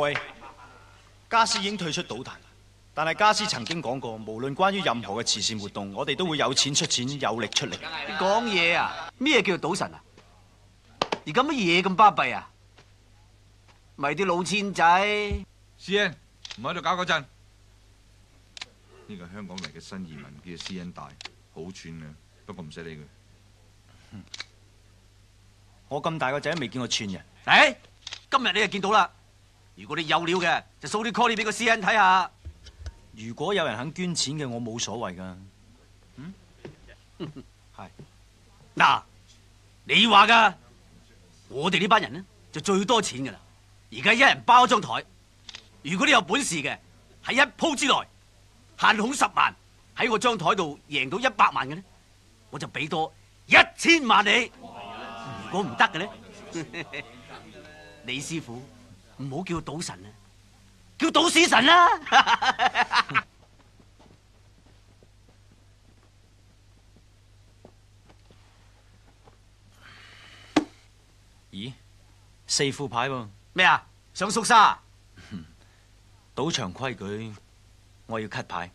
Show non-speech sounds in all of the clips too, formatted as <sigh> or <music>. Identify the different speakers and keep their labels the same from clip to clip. Speaker 1: 各位，家私已经退出赌坛，但系家私曾经讲过，无论关于任何嘅慈善活动，我哋都会有钱出钱，有力出力。讲嘢啊！咩叫做赌神
Speaker 2: 啊？而家乜嘢咁巴闭啊？咪啲老千仔。私兄唔喺度搞嗰阵。呢个香港嚟嘅新移民叫私兄大，好串啊！不过唔使理佢。我咁大个仔都未见过串人。
Speaker 1: 嚟，今日你就见到啦。如果你有料嘅，就扫啲 c a l l 啲俾个 C N 睇下。如果有人肯捐钱嘅，我冇所谓噶。嗯，系。嗱，你话噶，我哋呢班人咧就最多钱噶啦。而家一人包张台。如果你有本事嘅，喺一铺之内限好十万，喺我张台度赢到一百万嘅咧，我就俾多一千万你。如果唔得嘅咧，<laughs> 李师傅。唔好叫赌神啊，叫赌死神啦！<laughs> 咦，四副牌喎？咩啊？想缩沙？赌 <laughs> 场规矩，我要 cut 牌。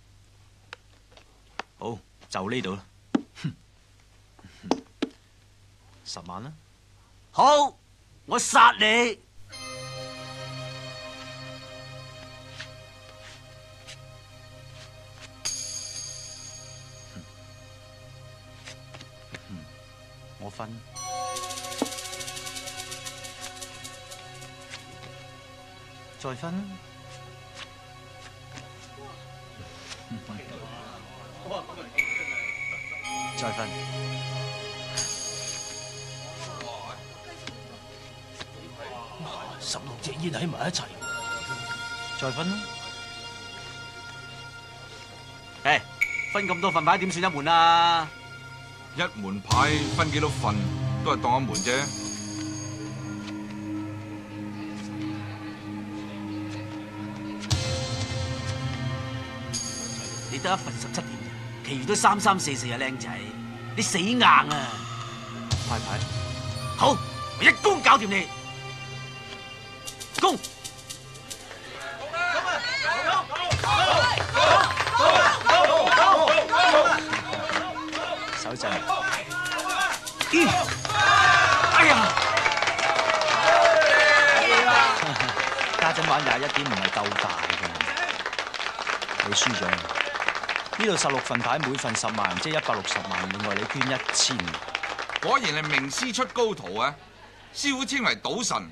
Speaker 1: 好，就呢度啦。<laughs> 十万啦！好，我杀你！分，再分，再分，十六只烟喺埋一齐，
Speaker 2: 再分啦！分咁多份牌点算一门啊？一门牌分几多份，都系当一门啫。你得一份十七点，
Speaker 1: 其余都三三四四啊，靓仔，你死硬啊！派牌，好，我一攻搞掂你。今晚廿一點唔係夠大嘅，你輸咗。呢度十
Speaker 2: 六份牌，每份十萬，即係一百六十萬。另外你捐一千，果然係名師出高徒啊！師傅稱為賭神，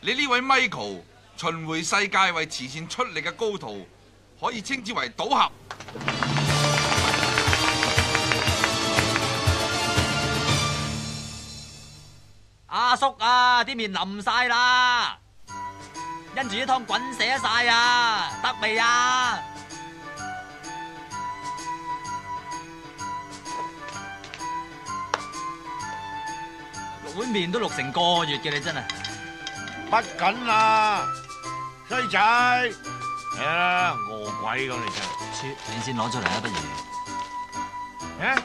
Speaker 2: 你呢位 Michael 巡迴世界為慈善出力嘅高徒，可以稱之為賭俠。
Speaker 1: 阿叔啊，啲面淋晒啦！因住啲汤滚死晒啊，得未啊？六碗面都六成个月嘅，你真系，不紧啦，衰仔。系啊，饿鬼咁你嚟切，你先攞出嚟啊，不如。诶，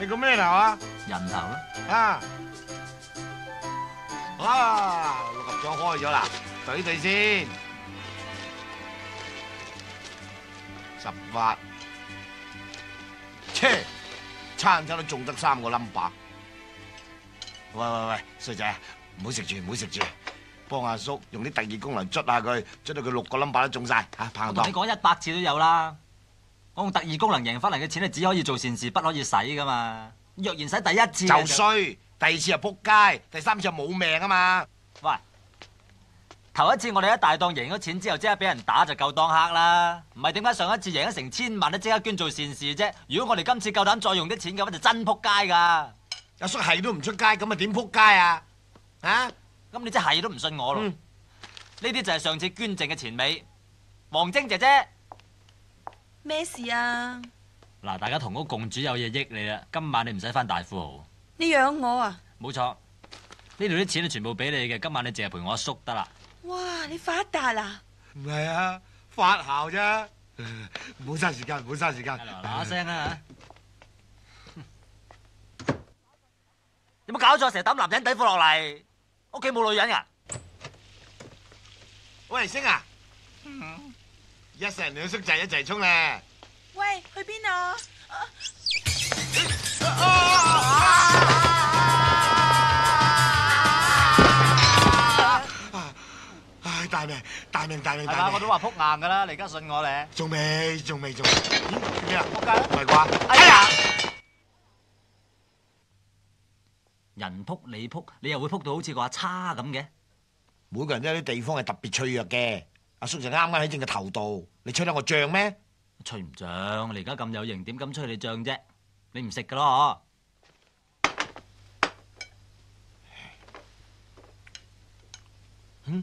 Speaker 1: 你个咩头啊？人头啦。啊！啊，六合彩开咗啦！怼佢先，十八，切，差唔都中得三個 number。喂喂喂，衰仔唔好食住，唔好食住，幫阿叔用啲特异功能捽下佢，捽到佢六個 number 都中晒吓，彭你講一百次都有啦。我用特异功能贏翻嚟嘅錢咧，只可以做善事，不可以使噶嘛。若然使第一次就衰，第二次就扑街，第三次就冇命啊嘛。头一次我哋一大档赢咗钱之后，即刻俾人打就够当黑啦。唔系点解上一次赢咗成千万都即刻捐做善事啫？如果我哋今次够胆再用啲钱嘅话，就真扑街噶阿叔系都唔出街，咁啊点扑街啊？啊，咁你即系都唔信我咯？呢啲就系上次捐剩嘅钱尾。王晶姐姐，
Speaker 3: 咩事啊？
Speaker 1: 嗱，大家同屋共主有嘢益你啦。今晚你唔使翻大富豪，
Speaker 3: 你养我啊？
Speaker 1: 冇错，呢度啲钱全部俾你嘅。今晚你净系陪我阿叔得啦。
Speaker 3: 哇！你发
Speaker 1: 达啦？唔系啊，发姣啫。<laughs> 唔好嘥时间，唔好嘥时间。打声啊！有冇搞错？成日抌男人底裤落嚟，屋企冇女人噶？喂，星啊！一石两叔仔，一齐冲咧！
Speaker 3: 喂，去边啊？
Speaker 4: 大命
Speaker 1: 大命大命！大命我都话扑硬噶啦，你而家信我咧？仲未？仲未？仲咩啊？扑街啦？唔系啩？哎呀！人扑你扑，你又会扑到好似个阿叉咁嘅。每个人都有啲地方系特别脆弱嘅。阿叔就啱啱喺正个头度，你吹得我涨咩？吹唔涨？你而家咁有型，点敢吹你涨啫？你唔食噶咯？嗯？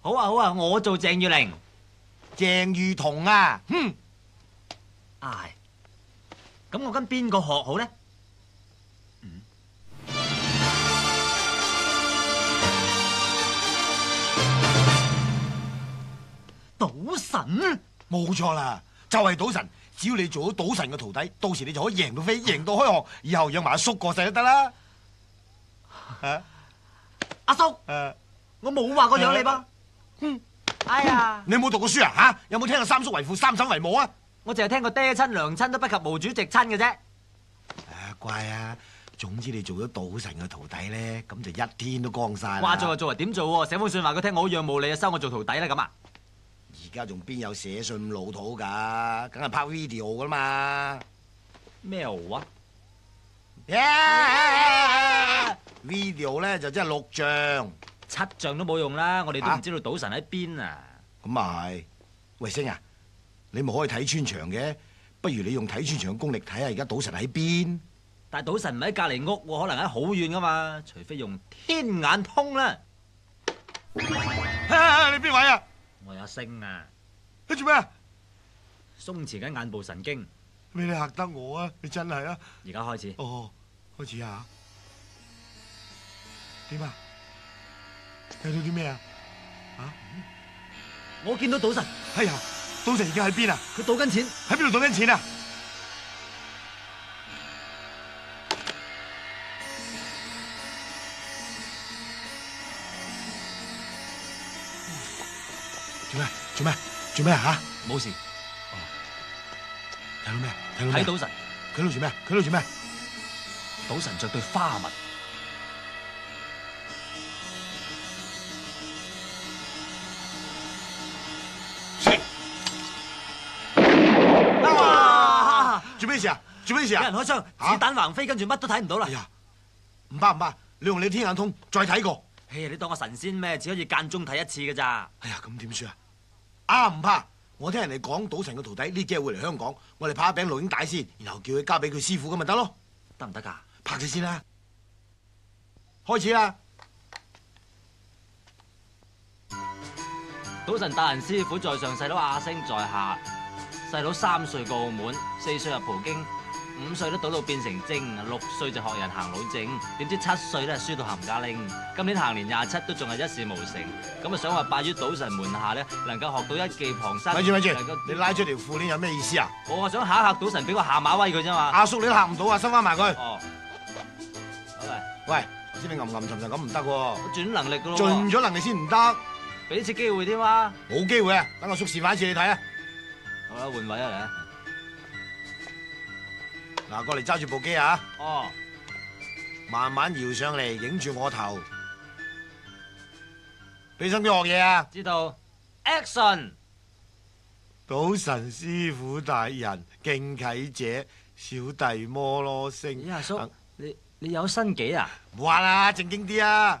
Speaker 1: 好啊好啊，我做郑月玲、郑裕彤啊，哼！唉，咁我跟边个学好呢？赌神？冇错啦，就系赌神。只要你做咗赌神嘅徒弟，到时你就可以赢到飞，赢到开学，以后养埋阿叔过世都得啦。<laughs> 阿叔？诶，我冇话过养你噃。
Speaker 4: 嗯，哎呀，
Speaker 1: 你冇读过书啊？吓，有冇听过三叔为父，三婶为母啊？我净系听过爹亲娘亲都不及毛主席亲嘅啫。啊，怪啊！总之你做咗赌神嘅徒弟咧，咁就一天都光晒啦。话做就做，点做？写封信话佢听我仰慕你啊，收我做徒弟啦咁啊！而家仲边有写信咁老土噶？梗系拍 video 噶嘛？咩号啊？video 咧就即系录像。七丈都冇用啦，我哋都唔知道赌神喺边啊！咁啊系，卫星啊，你咪可以睇穿墙嘅，不如你用睇穿墙功力睇下而家赌神喺边？但系赌神唔喺隔篱屋，可能喺好远噶嘛，除非用天眼通啦。你边位啊？我阿星啊。你做咩？松弛紧眼部神经。俾你吓得我啊！你真系啊！而家开始。哦，开始啊？点啊？睇到啲咩啊？啊！我见到赌神。哎呀，赌神而家喺边啊？佢赌紧钱，喺边度赌紧钱啊？做咩？做咩？做咩啊？吓，冇事。睇到咩？睇到睇赌神。佢喺度做咩？佢喺度做咩？赌神着对花纹。做咩事啊？做咩事啊？有人开枪，子弹横飞，跟住乜都睇唔到啦。哎呀，唔怕唔怕，你用你天眼通再睇过。哎呀，你当我神仙咩？只可以间中睇一次噶咋？哎呀，咁点算啊？啊，唔怕，我听人哋讲赌神嘅徒弟呢几日会嚟香港，我哋拍一饼露影带先，然后叫佢交俾佢师傅咁咪得咯？得唔得噶？拍佢先啦，开始啦！赌神大人师傅在上，细佬阿星在下。细佬三岁过澳门，四岁入葡京，五岁都赌到变成精，六岁就学人行老证，点知七岁咧输到冚家拎，今年行年廿七都仲系一事无成，咁啊想话拜于赌神门下咧，能够学到一技旁身。咪住咪住，你拉出条裤呢有咩意思啊？我啊想吓吓赌神俾个下马威佢啫嘛。阿叔你都吓唔到啊，收翻埋佢。哦，喂，喂，知先你暗暗沉寻咁唔得？我轉能力噶咯。尽咗能力先唔得，俾次机会添啊。冇机会啊，等我叔士一次你睇啊。换位啊嚟，嗱，过嚟揸住部机啊！哦，慢慢摇上嚟，影住我头，俾心机学嘢啊！知道，Action！赌神师傅大人，敬启者，小弟摩罗星。咦，阿叔，你你有新技啊？唔玩啦，正经啲啊！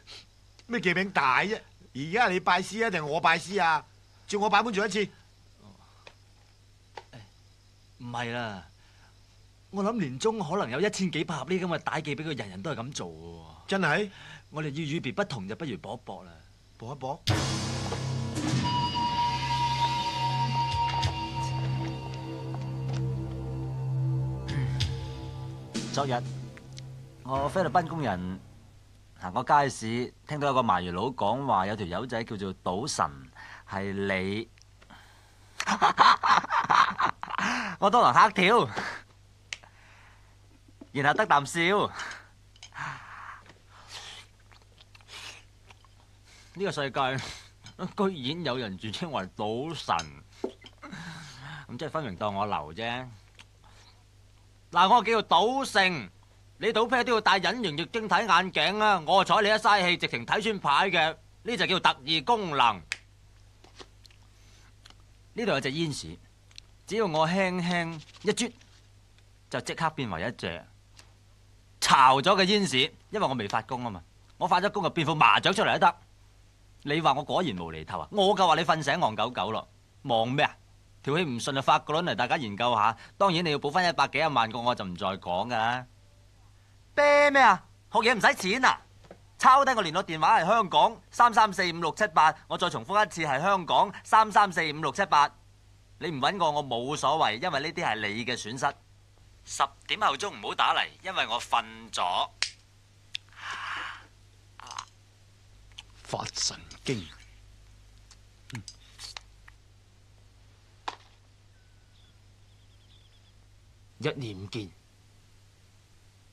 Speaker 1: 咩记名大啫？而家系你拜师啊，定系我拜师啊？照我摆本做一次，唔系啦。我谂年中可能有一千几百盒呢啲咁嘅大忌俾佢，人人都系咁做嘅。真系，我哋要与别不同，就不如搏一搏啦。搏一搏。嗯，昨日我菲律宾工人。嗱，個街市聽到有個麻魚佬講話，有條友仔叫做賭神，係你，<laughs> 我當能黑條，然後得啖笑。呢個世界居然有人自稱為賭神，咁即係分明當我流啫。嗱，我叫賭聖。你赌啤都要戴隐形液晶睇眼镜啊！我睬你一嘥气，直情睇穿牌嘅，呢就叫特异功能。呢度有只烟屎，只要我轻轻一啜，就即刻变为一只巢咗嘅烟屎。因为我未发功啊嘛，我发咗功就变副麻雀出嚟都得。你话我果然无厘头啊！我就话你瞓醒戆狗狗咯，望咩啊？条气唔顺就发个卵嚟，大家研究下。当然你要补翻一百几啊万个，我就唔再讲噶。啤咩啊？学嘢唔使钱啊！抄低个联络电话系香港三三四五六七八，我再重复一次系香港三三四五六七八。你唔揾我，我冇所谓，因为呢啲系你嘅损失。十点后钟唔好打嚟，因为我瞓咗。发神经！一年唔见。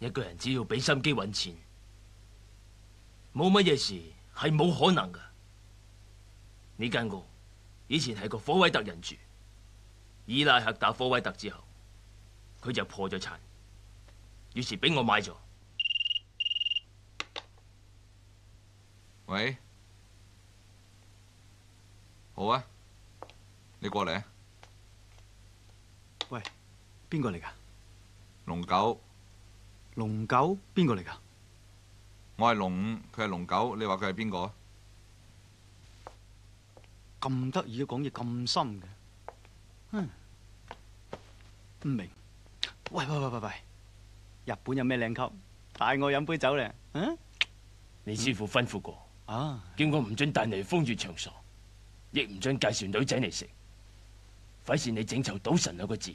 Speaker 1: 一个人只要俾心机揾钱，冇乜嘢事系冇可能噶。呢间屋以前系个科威特人住，伊拉克打科威特之后，佢就破咗产，
Speaker 2: 于是俾我买咗。喂，好啊，你过嚟啊？喂，边个嚟噶？龙九。龙九边个嚟噶？我系龙五，佢系龙九，你话佢系边个？
Speaker 1: 咁得意嘅讲嘢咁深
Speaker 4: 嘅，
Speaker 1: 唔明。喂喂喂喂喂，日本有咩靓级？带我饮杯酒咧。嗯，你师傅吩咐过啊，叫我唔准带嚟风月场所，亦唔准介绍女仔嚟食。费事你整臭赌神两个字。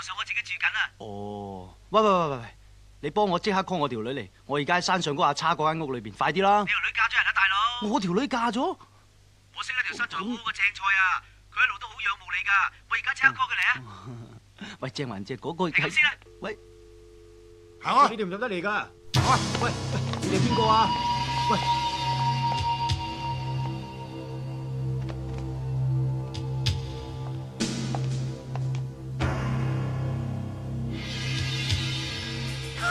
Speaker 1: 我上我自己住紧啊！哦，喂喂喂喂喂，你帮我即刻 call 我条女嚟，我而家喺山上嗰阿叉嗰间屋里边，快啲啦！你条女嫁咗人啦，大佬！我条女嫁咗，我识得条身材好嘅正菜啊，佢一路都好仰慕你噶，我而家即刻 call 佢嚟啊！<laughs> 喂，郑还姐，郑嗰个啦。喂，行啊！你哋唔入得嚟噶，喂，你哋边个啊？喂。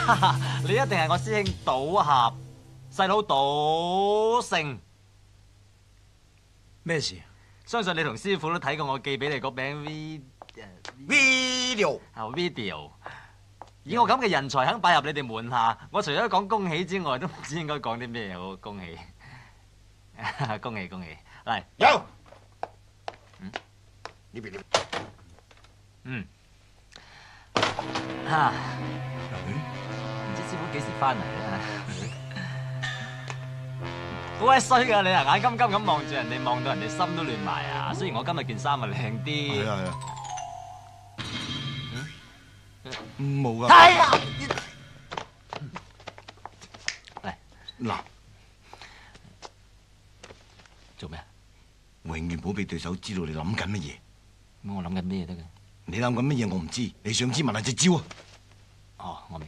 Speaker 1: <laughs> 你一定系我师兄赌侠，细佬赌圣，咩事？相信你同师傅都睇过我寄俾你嗰饼 video，video。以我咁嘅人才肯摆入你哋门下，我除咗讲恭喜之外，都唔知应该讲啲咩好。恭喜，<laughs> 恭喜恭喜。嚟，有，嗯，呢边呢，
Speaker 4: 嗯，啊，嗯。咁几时翻嚟咧？
Speaker 1: 好鬼衰噶，你眼金金咁望住人哋，望到人哋心都乱埋啊！虽然我今日件衫咪靓啲，系啊
Speaker 4: 系啊，冇
Speaker 1: 噶。系啊，嚟嗱，做咩？永远唔好俾对手知道你谂紧乜嘢。咁我谂紧咩得嘅？你谂紧乜嘢？我唔知。你想知问下只招啊？哦，我明。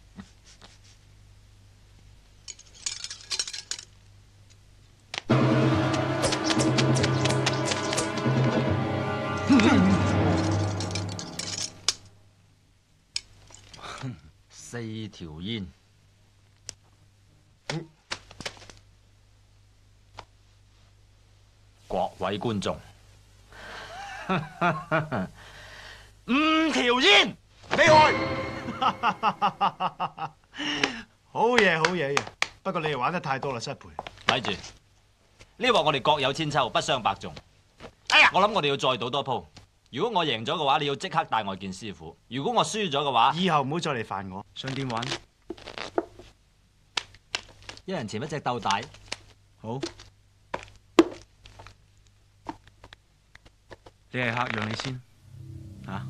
Speaker 1: 条烟，各位观众，<laughs> 五条烟，厉害，<laughs> 好嘢好嘢嘢，不过你又玩得太多啦，失陪。睇住呢话，我哋各有千秋，不相伯仲。我谂我哋要再赌多铺。如果我赢咗嘅话，你要即刻带我见师傅；如果我输咗嘅话，以后唔好再嚟烦我。想点玩？一人前一只斗底，好。你系客让你先啊，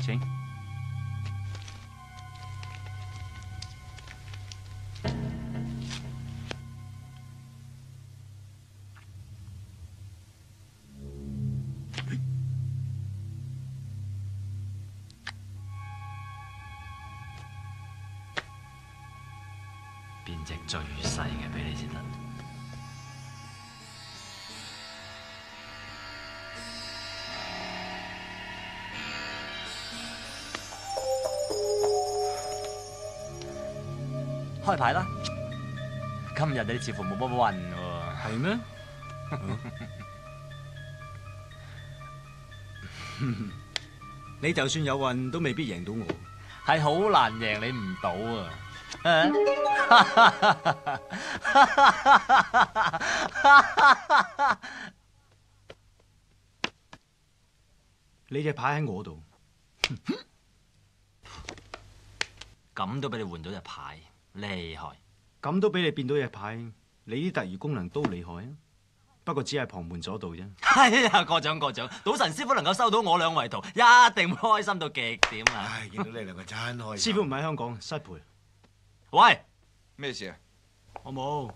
Speaker 1: 请。牌啦！今日你似乎冇乜运喎，系咩？你就算有运，都未必赢到我，系好难赢你唔到啊！你只牌喺我度，咁都俾你换到只牌？厉害，咁都俾你变到嘢牌，你啲特异功能都厉害啊！不过只系旁门左道啫。系啊，过奖过奖，赌神师傅能够收到我两遗徒，一定开心到极点啊！见到你两个真开心，师傅唔喺香港，失陪。喂，咩事啊？我冇。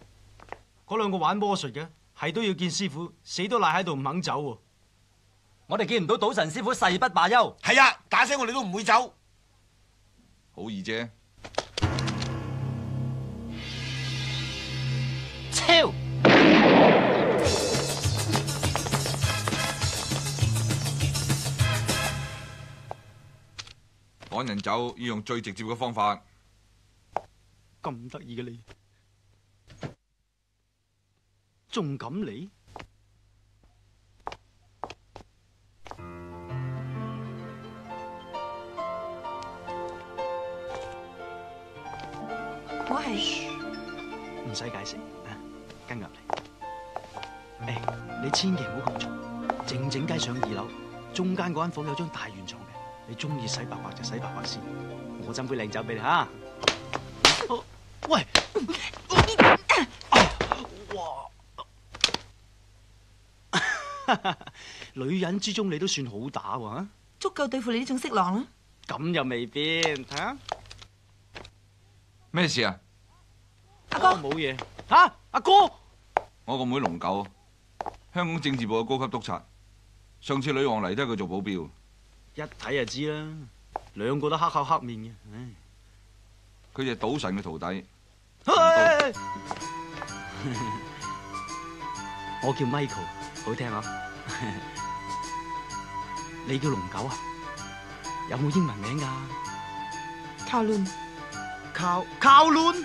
Speaker 1: 嗰两个玩魔术嘅，系都要见师傅，死都赖喺度唔肯走。我哋见唔到赌神师傅，誓不罢休。系啊，打死我哋都唔会走。
Speaker 2: 好易啫。赶人走要用最直接嘅方法。
Speaker 1: 咁得意嘅你，仲敢理？我系唔使解释。跟入嚟，诶，你千祈唔好咁做，静静鸡上二楼中间嗰间房有张大圆床嘅，你中意洗白白就洗白白先，我斟杯靓酒俾你吓。
Speaker 4: 喂，
Speaker 3: 哇，
Speaker 1: 女人之中你都算好打喎，
Speaker 3: 足够对付你呢种色狼啦。
Speaker 1: 咁又未必，睇下
Speaker 2: 咩事啊？阿哥冇嘢吓，阿哥。我个妹龙九，香港政治部嘅高级督察，上次女王嚟都系佢做保镖，一睇就知啦，两个都黑
Speaker 1: 口黑面嘅，唉，
Speaker 2: 佢就赌神嘅徒弟，我叫 Michael，好听啊，
Speaker 1: <laughs> 你叫龙九啊，有冇英文名噶？靠伦，靠靠伦。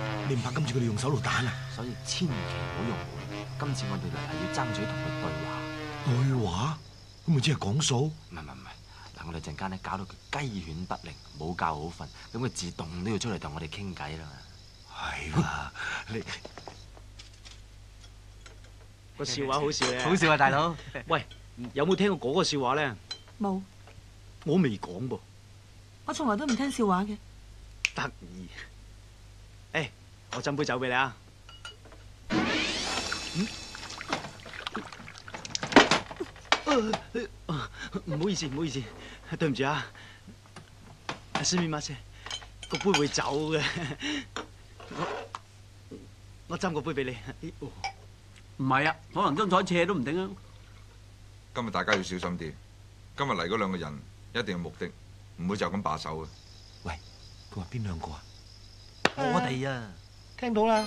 Speaker 1: 你唔怕今次佢哋用手榴弹啊？所以千祈唔好用。今次我哋嚟系要争取同佢对话。对话咁咪只系讲数？唔系唔系唔系嗱，我哋阵间咧搞到佢鸡犬不宁，冇觉好瞓，咁佢自动都要出嚟同我哋倾偈啦嘛。系嘛，你
Speaker 4: 个笑话好笑啊？好笑啊，大佬。
Speaker 1: 喂，有冇听过嗰个笑话咧？冇。我未讲噃。
Speaker 3: 我从来都唔听笑话嘅。
Speaker 1: 得意。我斟杯酒俾你啊！唔好意思，唔好意思，对唔住啊！阿斯米马 s 个杯会走嘅。我斟个杯俾你。
Speaker 2: 唔系啊，可能将台斜都唔定啊！今日大家要小心啲。今日嚟嗰两个人一定有目的，唔会就咁罢手嘅。喂，佢话边两个啊？
Speaker 1: 我哋啊！听到啦！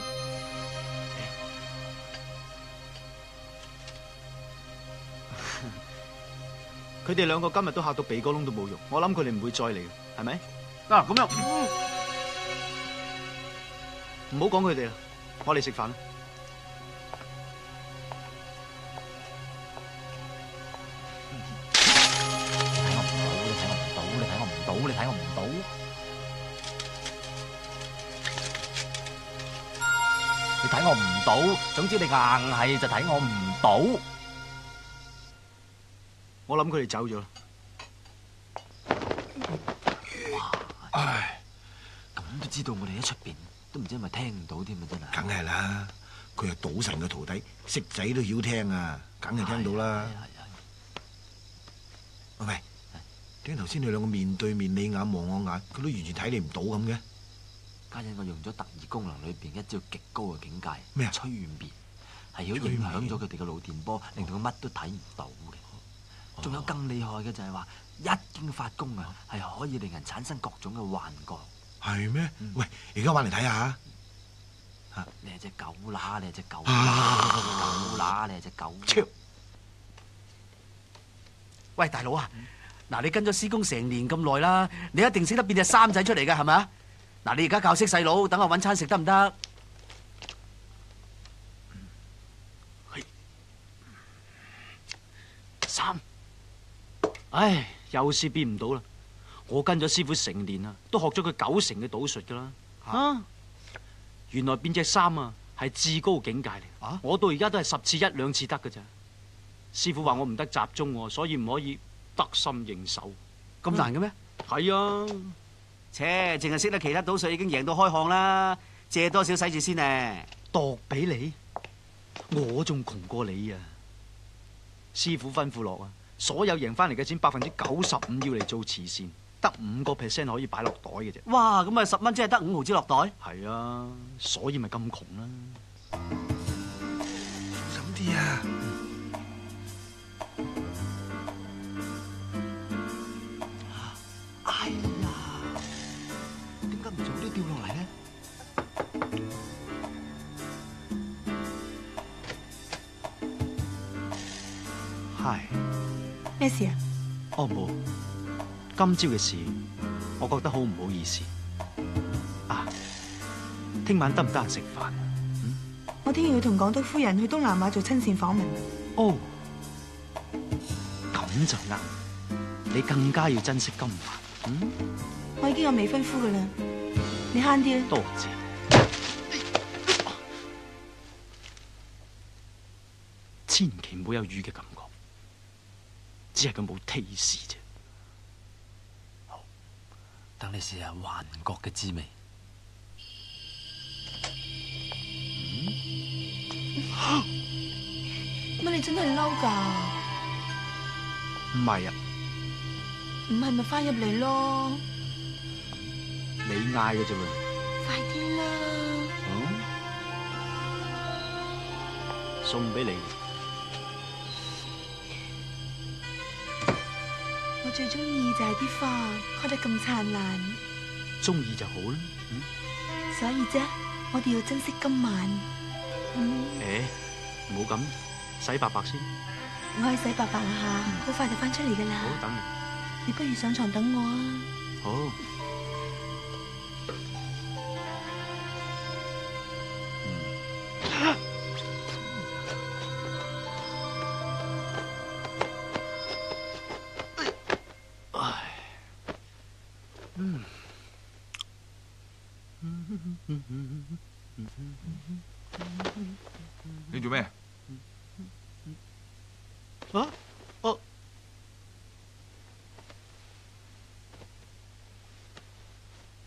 Speaker 1: <laughs> 佢哋两个今日都吓到鼻哥窿都冇肉，我谂佢哋唔会再嚟，系咪？嗱，咁样唔好讲佢哋啦，我嚟食饭啦。你睇我唔到，总之你硬系就睇我唔到。我谂佢哋走咗啦。唉，咁都知道我哋喺出边，都唔知系咪听唔到添啊！真系。梗系啦，佢系赌神嘅徒弟，识仔都晓听啊，梗系听到啦。喂，点解头先你两个面对面你眼望我眼，佢都完全睇你唔到咁嘅？家陣我用咗特異功能裏边一招極高嘅境界，咩啊？催眠，係要影響咗佢哋嘅腦電波，令到乜都睇唔到嘅。仲有更厲害嘅就係話，一經發功啊，係可以令人產生各種嘅幻覺。係咩？喂，而家玩嚟睇下你係只狗乸，你係只狗乸，狗乸，你系只狗。超！喂，大佬啊，嗱你跟咗施工成年咁耐啦，你一定识得變隻三仔出嚟噶，係咪啊？嗱，你而家教识细佬，等我搵餐食得唔得？三，唉，有事变唔到啦！我跟咗师傅成年啦，都学咗佢九成嘅赌术噶啦。啊，原来变只三啊，系至高境界嚟。啊，我到而家都系十次一两次得噶咋。师傅话我唔得集中，所以唔可以得心应手。咁难嘅咩？系啊。切，淨係識得其他賭水已經贏到開巷啦！借多少使住先啊？度俾你，我仲窮過你啊！師傅吩咐落啊，所有贏翻嚟嘅錢百分之九十五要嚟做慈善，得五個 percent 可以擺落袋嘅啫。哇！咁啊，十蚊真係得五毫子落袋？係啊，所以咪咁窮啦。咁啲啊！咩事啊？哦，冇。今朝嘅事，我觉得好唔好意思。啊，听晚得唔得食饭啊？
Speaker 3: 我听日要同广东夫人去东南亚做亲善访问。哦，
Speaker 1: 咁就啱。你更加要珍惜金环。嗯，
Speaker 3: 我已经有未婚夫噶啦。你悭啲啦。多谢。
Speaker 1: 千祈冇有雨嘅感觉。只系佢冇 taste 啫，好，等你试下幻觉嘅滋味。
Speaker 3: 乜你真系嬲噶？唔系啊，唔系咪翻入嚟咯？
Speaker 1: 你嗌嘅啫嘛，
Speaker 4: 快啲啦！
Speaker 1: 送俾你。
Speaker 3: 我最中意就系啲花开得咁灿烂，
Speaker 1: 中意就好啦。
Speaker 3: 所以啫，我哋要珍惜今晚。
Speaker 1: 诶，唔好咁，洗白白先。
Speaker 3: 我可以洗白白啦，好快就翻出嚟噶啦。好，等你。你不如上床等我啊。
Speaker 1: 好。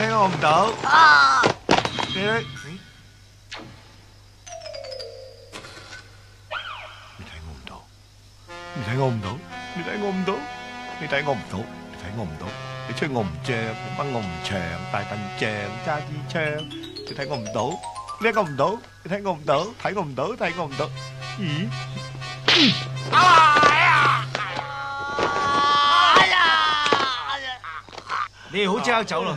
Speaker 4: 你睇我唔到，你
Speaker 1: 睇，我唔到，你睇我唔到，你睇我唔到，你睇我唔到，你睇我唔到，你吹我唔正，掹我唔长，大笨象揸支枪，你睇我唔到，你睇我唔到，你睇我唔到，睇我唔到，睇我唔到，咦？哎呀！
Speaker 4: 哎呀！
Speaker 1: 你好即刻走咯！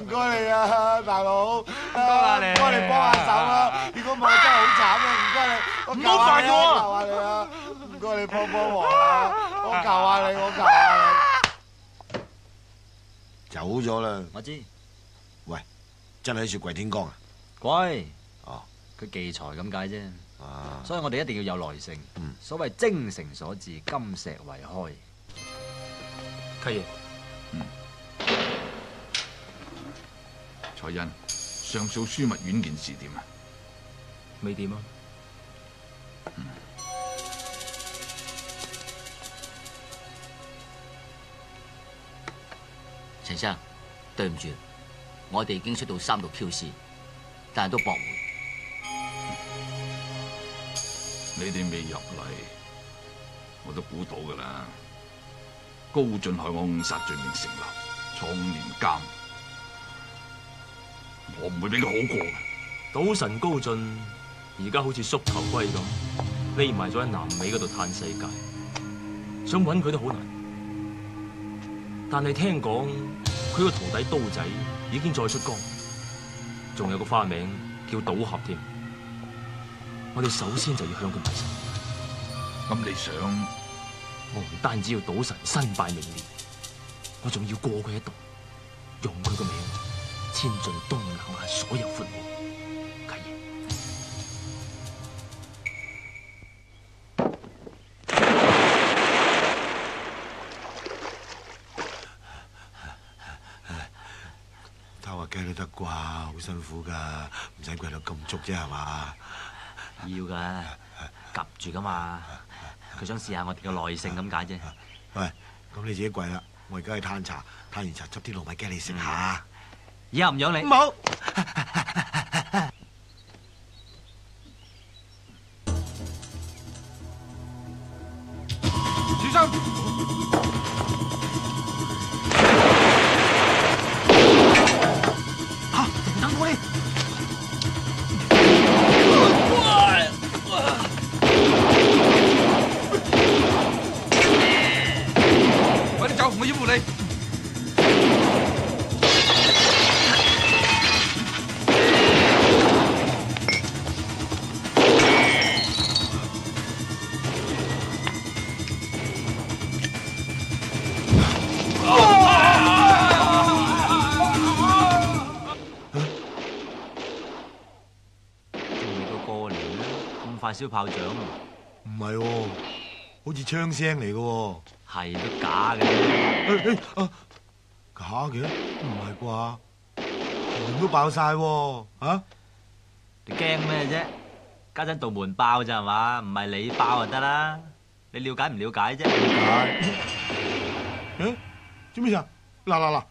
Speaker 1: 唔该你啊，大佬，唔
Speaker 4: 该你帮下手啦，如果唔系真系好惨啊，唔该你，唔好骂我啊，下你啊，唔该你帮帮忙啊，我求下你，我求下你，
Speaker 1: 走咗啦，我知，喂，真系一说鬼天光啊，鬼，哦，佢技财咁解啫，所以我哋一定要有耐性，所谓精诚所至，金石为开，契
Speaker 2: 爷，嗯。海恩，上述书物院件是点啊？未点啊。
Speaker 1: 陈生，对唔住，我哋已经出到三度票线，
Speaker 2: 但系都驳回。你哋未入嚟，我都估到噶啦。高俊海我误杀罪名成立，重年监。我唔会
Speaker 1: 俾佢好过。赌神高进而家好似缩头龟咁，匿埋咗喺南美嗰度叹世界，想揾佢都好难。但系听讲佢个徒弟刀仔已经再出江，仲有个花名叫赌侠添。我哋首先就要向佢下手。咁你想，我唔单止要赌神身败名裂，我仲要过佢一度，用佢个名。千尽東南亞所有服務，嘉怡。
Speaker 4: 偷啊！鸡都得啩，好辛
Speaker 1: 苦㗎，唔使跪到咁足啫，係嘛？要㗎，夹住㗎嘛。佢想試下我哋嘅耐性咁解啫。喂，咁你自己跪啦，我而家去攤茶，攤完茶執啲糯米雞你食下。又唔养你。烧炮仗啊！唔系，好似枪声嚟嘅，系都假嘅。假嘅？唔系啩？全部都爆晒喎！嚇？你惊咩啫？家阵道门爆咋系嘛？唔系你爆就得啦。你了解唔了解啫？了解。嗯？<laughs> 做咩事？嗱嗱嗱！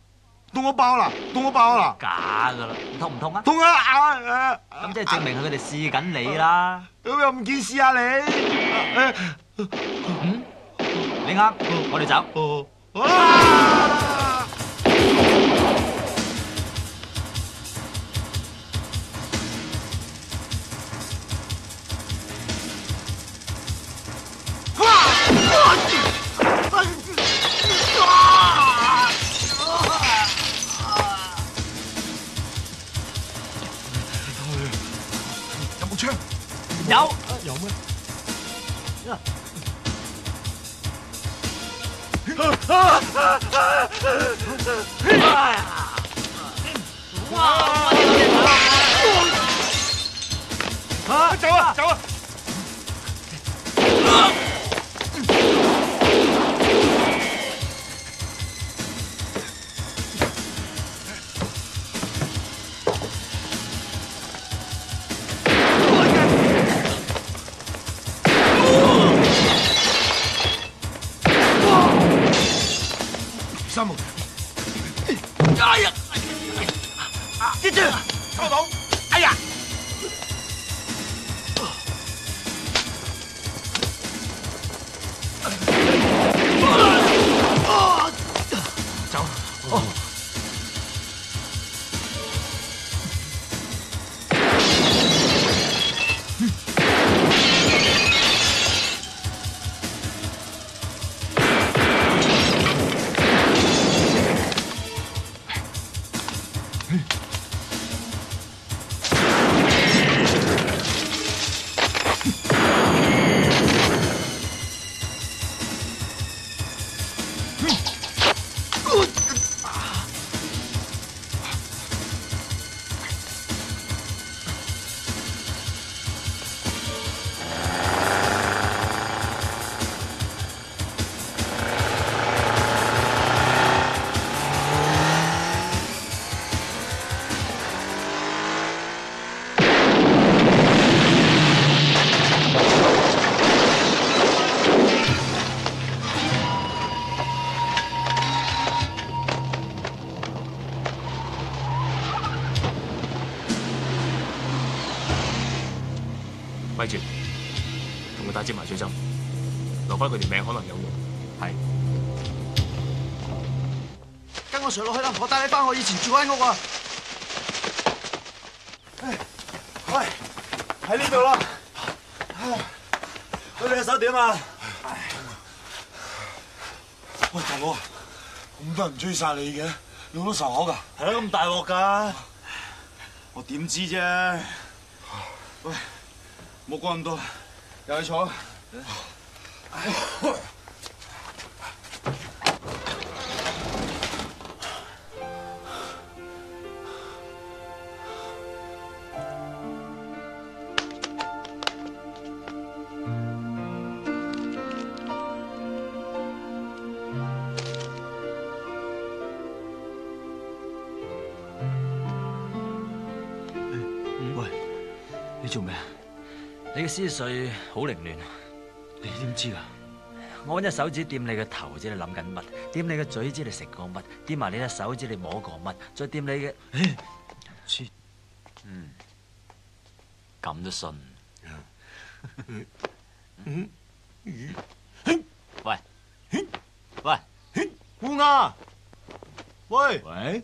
Speaker 1: 冻咗包啦！冻咗包啦！假噶啦，你痛唔痛啊？痛啊！咁即系证明佢哋试紧你啦。咁又唔见试下你？
Speaker 4: 嗯？
Speaker 1: 你啱，我哋走。啊！
Speaker 4: 啊啊啊啊！妈呀！哇！走啊，走啊！
Speaker 1: 命可能有用，系，跟我上落去啦，我带你翻我以前住间屋啊。喂，喺呢度啦，你隻手點啊？喂大佬，咁多人追殺你嘅，用冇得受考噶？系咯，咁大鑊噶，我點知啫？喂，冇講咁多，又去坐。嘅思绪好凌乱啊！你点知啊？我揾只手指掂你嘅头，知你谂紧乜；掂你嘅嘴，知你食过乜；掂埋你只手，知你摸过乜；再掂你嘅……切，嗯，咁都信？喂，喂，乌鸦，喂，喂。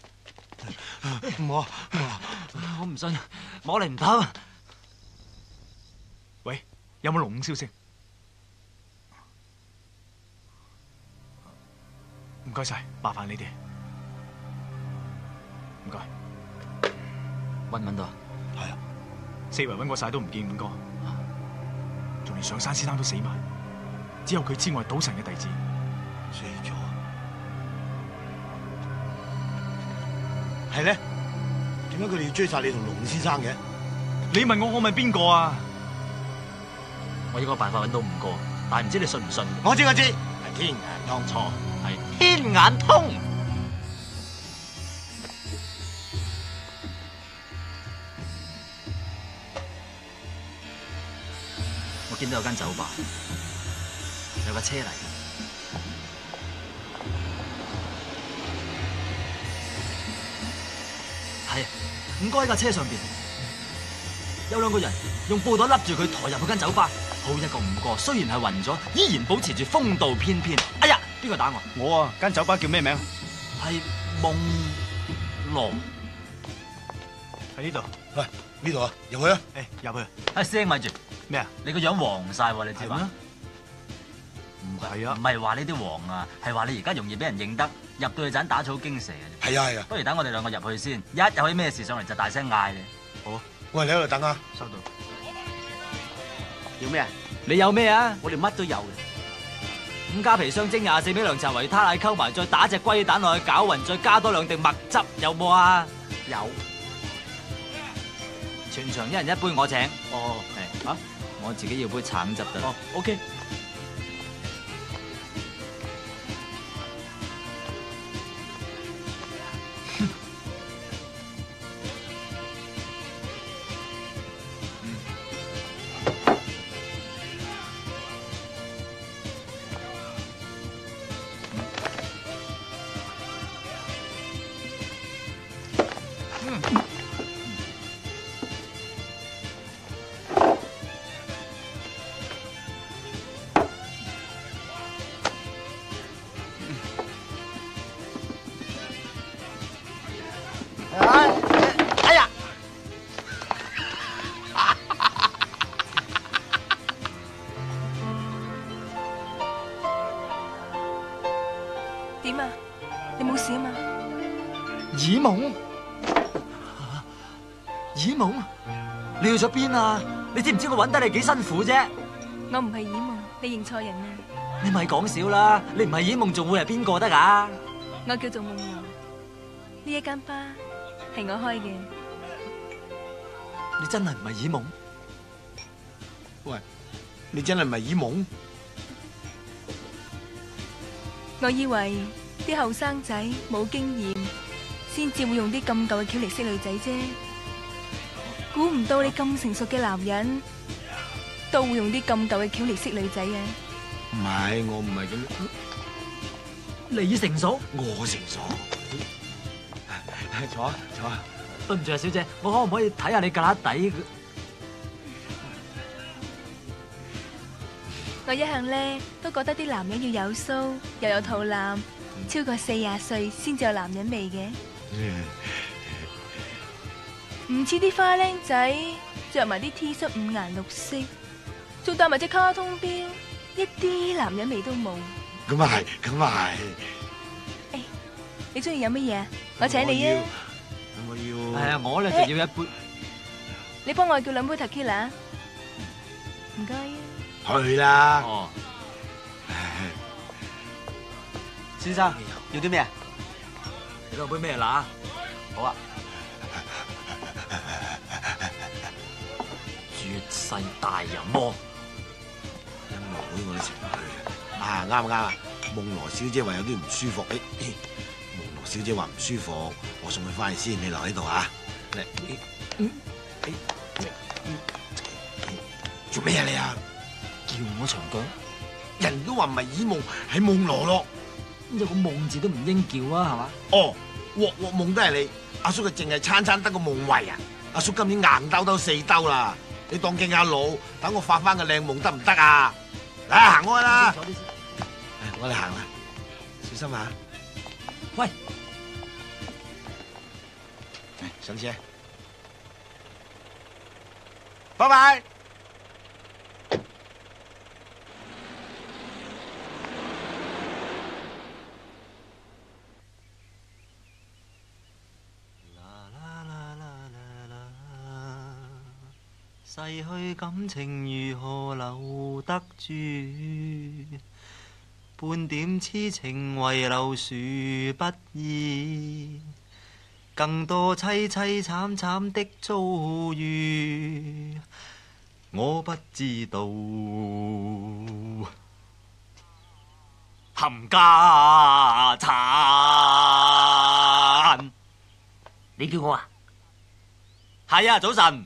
Speaker 1: 唔 <laughs> 好，我唔信，我嚟唔到。喂，有冇龙五消息？唔该晒，麻烦你哋。唔该。搵唔搵到？系啊，四围搵过晒都唔见五哥，仲连上山先生都死埋，只有佢之外，赌神嘅弟子。系咧，点解佢哋要追杀你同龙先生嘅？你问我我问边个啊？我有个办法揾到五个，但系唔知你信唔信？我知我知，系天眼，通初系天眼通。我见到有间酒吧，有架车嚟。唔该，架车上边有两个人用布袋笠住佢，抬入去间酒吧。好一个唔过，虽然系晕咗，依然保持住风度翩翩。哎呀，边个打我？我啊，间酒吧叫咩名？系梦罗。喺呢度。喂，呢度啊，入去啊，诶，入去。啊，声咪住。咩啊？你个样黄晒，你知嘛？唔系啊，唔係話呢啲黃啊，係話你而家容易俾人認得，入到去陣打草驚蛇嘅。系啊系啊，不如等我哋兩個入去先，一有啲咩事上嚟就大聲嗌你。好，我哋你喺度等啊。收到。要咩？你有咩啊？我哋乜都有嘅。五加皮、雙蒸、廿四味凉茶维他奶溝埋，再打隻龜蛋落去攪勻，再加多兩滴墨汁，有冇啊？有。全場一人一杯，我請。哦，系嚇，我自己要杯橙汁得。哦，OK。咗边啊！你知唔知我揾得你几辛苦啫？
Speaker 3: 我唔系尔梦，你认错人啦！
Speaker 1: 你咪讲笑啦！你唔系尔梦，仲会系边个得噶？
Speaker 3: 我叫做梦游，呢一间吧系我开嘅。
Speaker 1: 你真系唔系耳梦？喂，你真系唔系耳梦？
Speaker 3: 我以为啲后生仔冇经验，先至会用啲咁旧嘅巧力识女仔啫。估唔到你咁成熟嘅男人，都会用啲咁旧嘅巧嚟识女仔啊！
Speaker 4: 唔
Speaker 1: 系，我唔系咁。你成熟，我成熟。坐啊坐啊！对唔住啊，小姐，我可唔可以睇下你架底？
Speaker 3: 我一向咧都觉得啲男人要有须，又有肚腩，超过四廿岁先至有男人味嘅。唔似啲花僆仔着埋啲 T 恤五顏六色，仲戴埋只卡通表，一啲男人味都冇。
Speaker 2: 咁啊系，咁啊系。
Speaker 3: 诶，你中意饮乜嘢啊？我请你啊。
Speaker 1: 我要。我要。系啊，我咧就要一杯。
Speaker 3: 你帮我叫两杯 Tequila 唔该。
Speaker 1: 去啦。哦。先生，要啲咩啊？你两杯咩啦？好啊。大人魔，音乐会我都成日去嘅。啊啱唔啱啊？夢羅小姐話有啲唔舒服，夢羅小姐話唔舒服，我送佢翻去先，你留喺度啊，嚟，做咩啊你啊？叫我長脚，人都話唔係耳梦，係夢羅咯。有個夢字都唔應叫啊，係嘛？哦，镬镬夢都係你，阿叔就淨係餐餐得個夢遗啊。阿叔今年硬兜兜四兜啦。你當敬下老，等我發翻個靚夢得唔得啊？嚟行開啦，我哋行啦，小心啊！喂，小仙，拜拜。逝去感情如何留得住？半点痴情遗留树不易，更多凄凄惨惨的遭遇，我不知道。冚家铲，你叫我啊？系啊，早晨。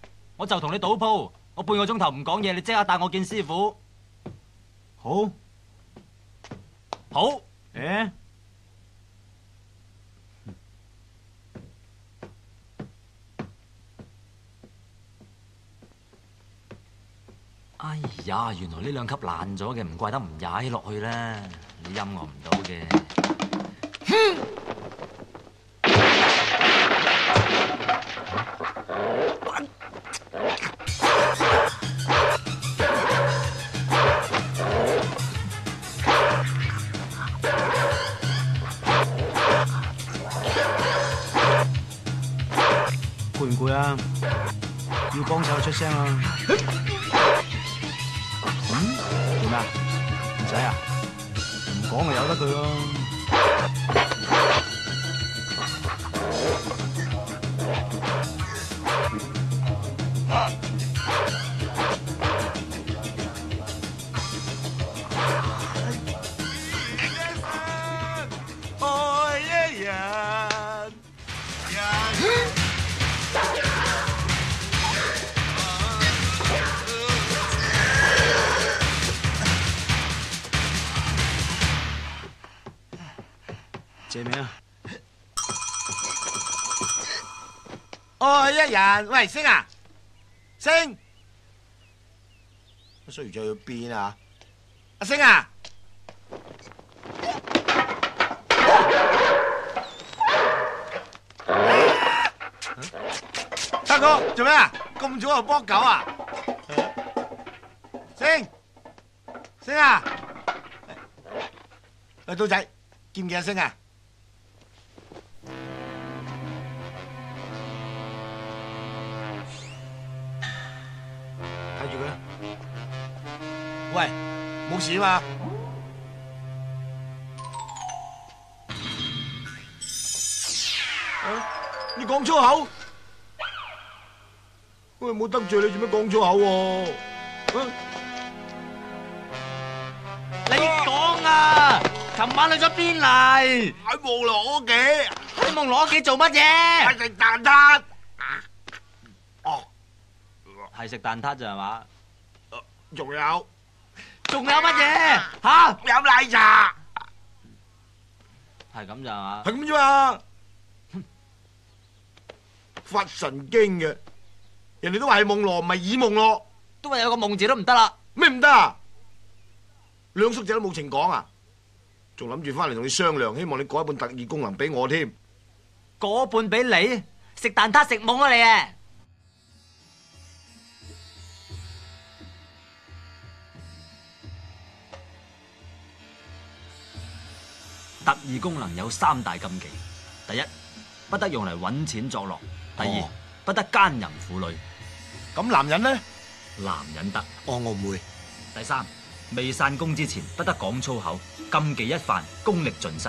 Speaker 1: 我就同你赌铺，我半个钟头唔讲嘢，你即刻带我见师傅。好，好，诶，哎呀，原来呢两级烂咗嘅，唔怪得唔踩落去啦，你音乐唔到嘅。攰唔攰啊？要幫手出聲啊？嗯？點啊？唔使啊？唔講咪由得佢咯。一人喂，星啊，星，衰鱼去边啊？阿星啊，大哥做咩啊？咁早就帮狗啊？星，星啊，阿刀仔见唔见阿星啊？喂，冇事嘛？你讲粗口，喂，冇得罪你，做咩讲粗口？你讲啊，琴晚去咗边嚟？喺望罗屋企，喺望罗屋企做乜嘢？系食蛋挞。哦，系食蛋挞就系嘛？仲有。仲有乜嘢？吓饮奶茶，系咁咋嘛？系咁啫嘛！发神经嘅，人哋都话系梦罗咪耳梦咯，都话有个梦字都唔得啦。咩唔得？两叔仔都冇情讲啊，仲谂住翻嚟同你商量，希望你改一半特异功能俾我添。改半俾你，食蛋挞食懵你。特异功能有三大禁忌：第一，不得用嚟揾钱作乐；第二，不得奸淫妇女；咁男人呢？男人得哦，我唔会。第三，未散功之前不得讲粗口。禁忌一犯，功力尽失。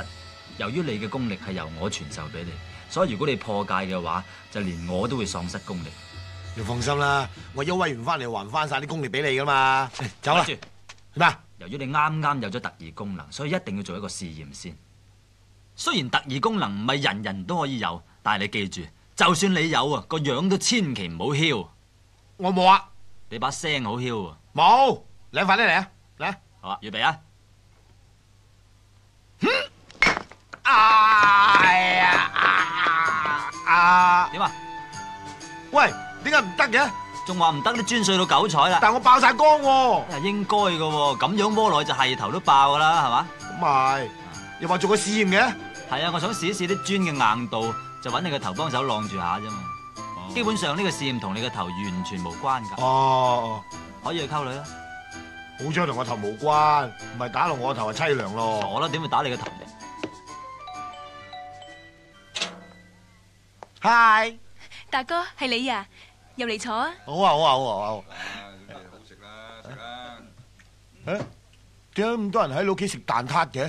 Speaker 1: 由于你嘅功力系由我传授俾你，所以如果你破戒嘅话，就连我都会丧失功力。你放心啦，我优惠完翻嚟还翻晒啲功力俾你噶嘛。走啦，住。由于你啱啱有咗特异功能，所以一定要做一个试验先。虽然特异功能唔系人人都可以有，但系你记住，就算你有啊，个样都千祈唔好嚣。我冇啊，你把声好嚣啊！冇，你快啲嚟啊，嚟啊，系嘛预备啊！哎呀啊啊！点啊？喂，点解唔得嘅？仲话唔得都专碎到九彩啦！但系我爆晒光喎。啊，应该噶，咁样摸落去就系头都爆噶啦，系嘛？咁系。又话做个试验嘅？系啊，我想试试啲砖嘅硬度，就揾你个头帮手晾住下啫嘛。基本上呢个试验同你个头完全无关噶。哦，可以去沟女啊？好彩同我头无关，唔系打落我头系凄凉咯。我咯点会打你个头
Speaker 2: 啫
Speaker 3: 大哥系你啊？入嚟坐啊？
Speaker 2: 好啊好啊好啊！好食啦食啦。
Speaker 1: 点解咁多人喺屋企食蛋挞嘅？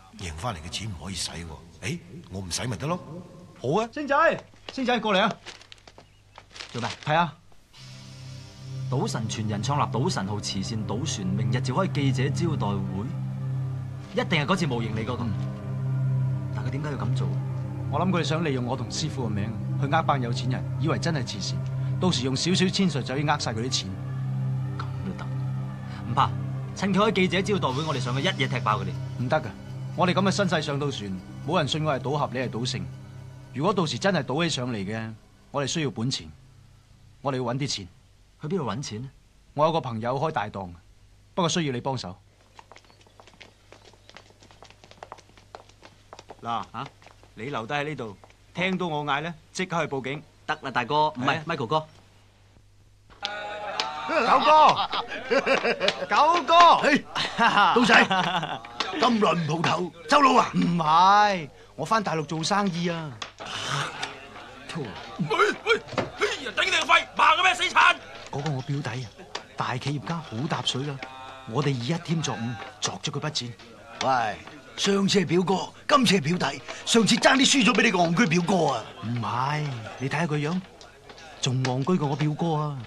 Speaker 1: 赢翻嚟嘅钱唔可以使喎。我唔使咪得咯。好啊，星仔，星仔过嚟啊。做咩？系啊。赌神传人创立赌神号慈善赌船，明日召开记者招待会，一定系嗰次模型你嗰个。但系佢点解要咁做？我谂佢哋想利用我同师傅嘅名去呃班有钱人，以为真系慈善，到时用少少千术就可以呃晒佢啲钱。咁都得？唔怕，趁佢开记者招待会，我哋上去一夜踢爆佢哋。唔得噶。我哋咁嘅身世上到船，冇人信我系赌侠，你系赌圣。如果到时真系赌起上嚟嘅，我哋需要本钱，我哋要揾啲钱，去边度揾钱呢？我有个朋友开大档，不过需要你帮手。嗱啊，你留低喺呢度，听到我嗌咧，即刻去报警。得啦，大哥，唔系 Michael 哥，
Speaker 4: 九
Speaker 1: 哥，<laughs> 九哥，到仔。<laughs> <laughs> 咁耐唔蒲頭，周老啊？唔係，我翻大陸做生意啊！喂喂，哎呀，頂你個肺，盲個咩死殘！嗰個我表弟，啊，大企業家，好搭水啦。我哋以一添作五，作咗佢筆钱。喂，上次係表哥，今次係表弟。上次爭啲輸咗俾你，戆居表哥啊！唔係，你睇下佢樣，仲戆居過我表哥啊？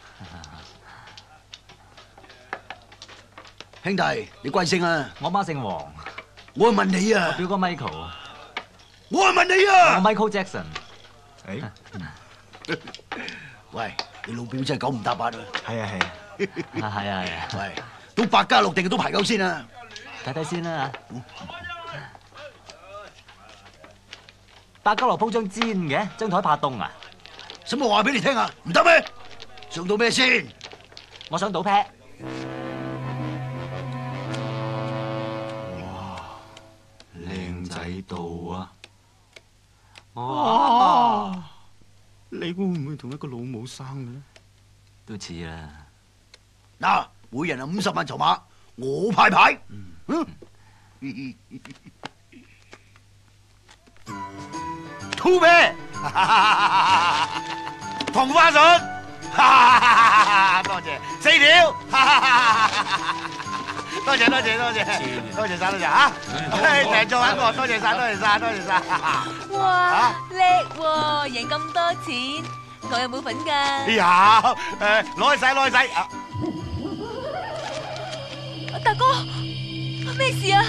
Speaker 1: 兄弟，你贵姓啊？我妈姓黄。我问你啊。我表哥 Michael。我问你啊。我 Michael Jackson。诶，喂，你老表真系九唔搭八啊！系啊系啊系 <laughs> 啊系啊！喂，都百家乐定到都排鸠先啊？睇睇先啦。百家乐铺张毡嘅，张台怕冻啊！使我话俾你听啊？唔得咩？做到咩先？我想赌 pair。喺度啊！
Speaker 4: 哦，你
Speaker 1: 会唔会同一个老母生嘅咧？都似啦。嗱，每人啊五十万筹码，我派牌。嗯。嘿嘿 two p 同花顺。多谢。四条。多谢多谢多谢，多谢晒多谢吓，成做紧我，多谢晒多谢晒多谢晒，
Speaker 3: 哇，叻喎，赢咁多钱，我有冇份噶？
Speaker 1: 有，诶，攞去晒攞去晒，
Speaker 3: 大哥，咩事啊？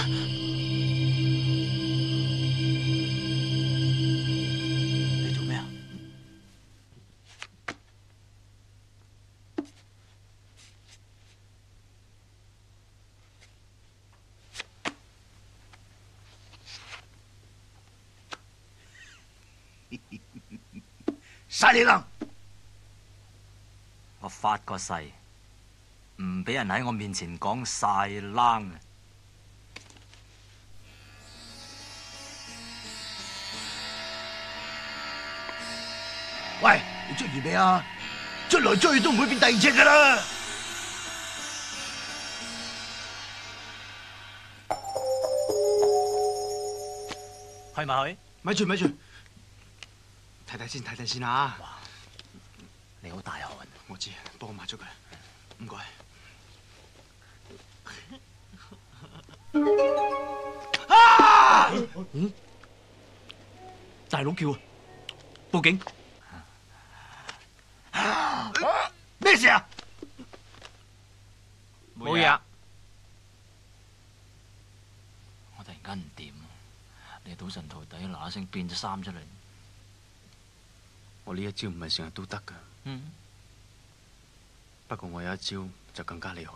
Speaker 4: 晒你
Speaker 1: 啦！我发个誓，唔俾人喺我面前讲晒冷。喂，你追住未啊？追来追去都唔会变第二只噶啦。系咪？去，咪住咪住。睇睇先，睇睇先啊！你好大汗，我知，帮我抹咗佢。唔该。啊！大佬叫啊，报警！咩事啊？冇嘢。我突然间唔掂你赌神徒弟嗱嗱声变咗衫出嚟。我呢一招唔系成日都得噶，不过我有一招就更加厉害。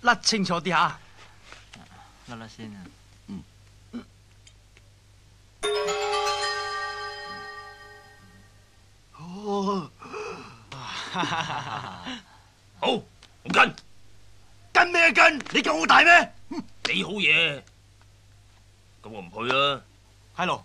Speaker 1: 甩清楚啲吓，甩甩先。嗯。
Speaker 4: 哦，好，跟跟咩跟？你够大咩？
Speaker 1: 你好嘢，咁我唔去啦。系咯。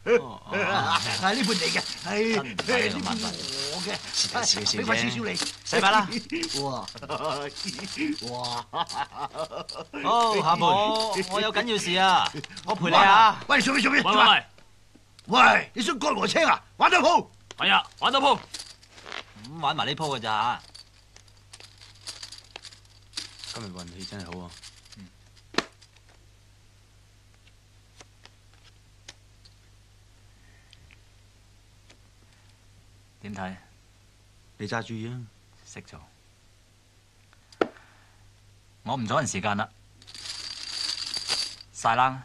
Speaker 1: 系呢盘嚟嘅，系唔使咁
Speaker 4: 问啦，我嘅，俾我少少你，使埋啦。哇哇，哦，下盘，我有紧要事啊，
Speaker 1: 我陪你啊。喂，上边上边，做乜？喂，你想过罗青啊？玩多铺，系啊，玩多铺。咁玩埋呢铺嘅咋？今日运气真系好啊！点睇？你揸住啊！识做，我唔阻人时间啦。晒啦，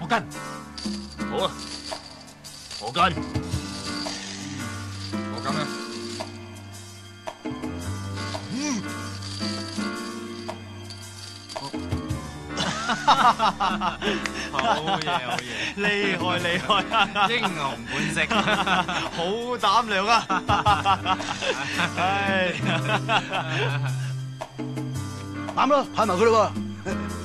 Speaker 4: 我跟，好啊，我跟，我跟啦。好嘢，好嘢，
Speaker 1: 厉害厉害，<laughs> 英雄本色，好胆量
Speaker 4: 啊！系，
Speaker 1: <laughs> 啱啦，派埋佢啦喎。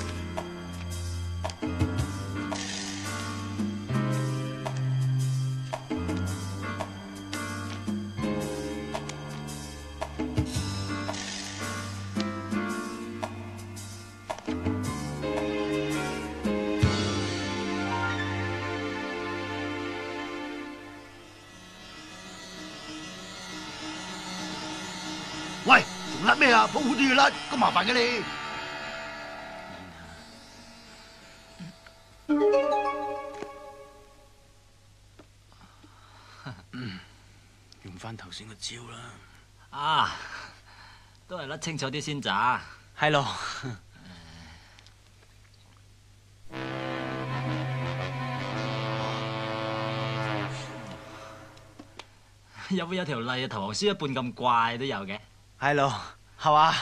Speaker 1: 喂，甩咩啊？保好都要甩，咁麻烦嘅你。用翻头先嘅招啦。啊，都系甩清楚啲先咋。系咯。有冇有条例啊？投降输一半咁怪都有嘅。系咯，系嘛？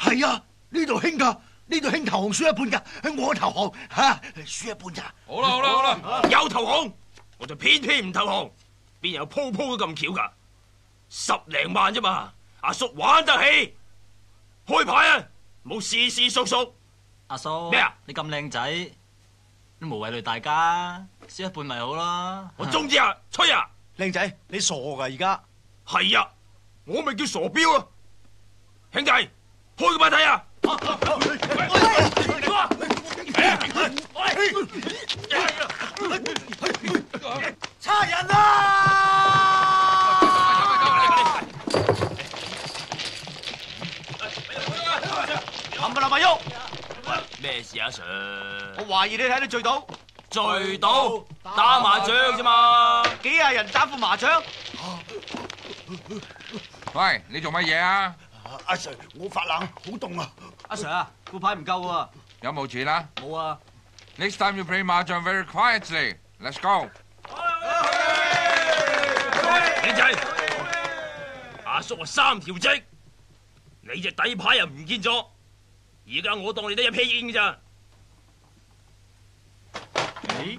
Speaker 1: 系啊，呢度兴噶，呢度兴投降输一半噶，我投降吓，输一半咋？好啦，好啦，好啦，有投降，我就偏偏唔投降，边有铺铺都咁巧噶？十零万啫嘛，阿叔玩得起，开牌啊！冇事事叔叔。阿叔咩啊？你咁靓仔，都无谓累大家，输一半咪好啦。我中意啊，吹啊！靓仔，你傻噶而家？系啊。我咪叫傻彪啊！兄弟，开个马睇啊！
Speaker 4: 差人啊！
Speaker 1: 冚巴冚巴喐！咩事啊，Sir？我怀疑你喺度醉赌。醉赌？打麻雀啫嘛，几廿人打副麻
Speaker 2: 雀？喂，你做乜嘢啊？阿 Sir，我发冷，好冻啊！阿 Sir 啊，副牌唔够啊！有冇钱啊？冇啊！Next time you play 麻将 very quietly，let's go。靓仔，阿叔三条直，你只
Speaker 1: 底牌又唔见咗，而家我当你得一撇烟咋？咦？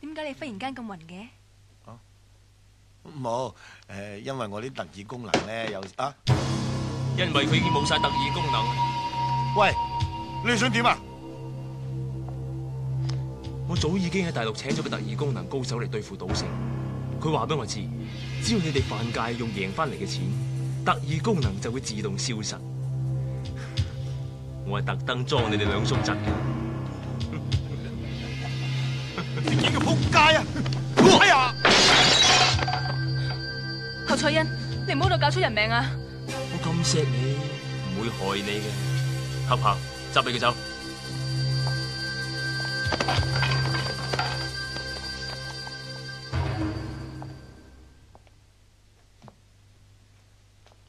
Speaker 3: 点解你忽然间咁晕嘅？
Speaker 1: 啊，冇，诶，因为我啲特异功能咧有啊，因为佢已经冇晒特异功能。喂，你想点啊？我早已经喺大陆请咗个特异功能高手嚟对付赌城。佢话俾我知，只要你哋犯戒用赢翻嚟嘅钱，特异功能就会自动消失。我系特登装你哋两叔侄嘅。
Speaker 3: 边个扑街啊！我哎呀！侯彩欣，你唔好度搞出人命啊！我咁锡你，
Speaker 1: 唔会害你嘅。合豹执起佢走。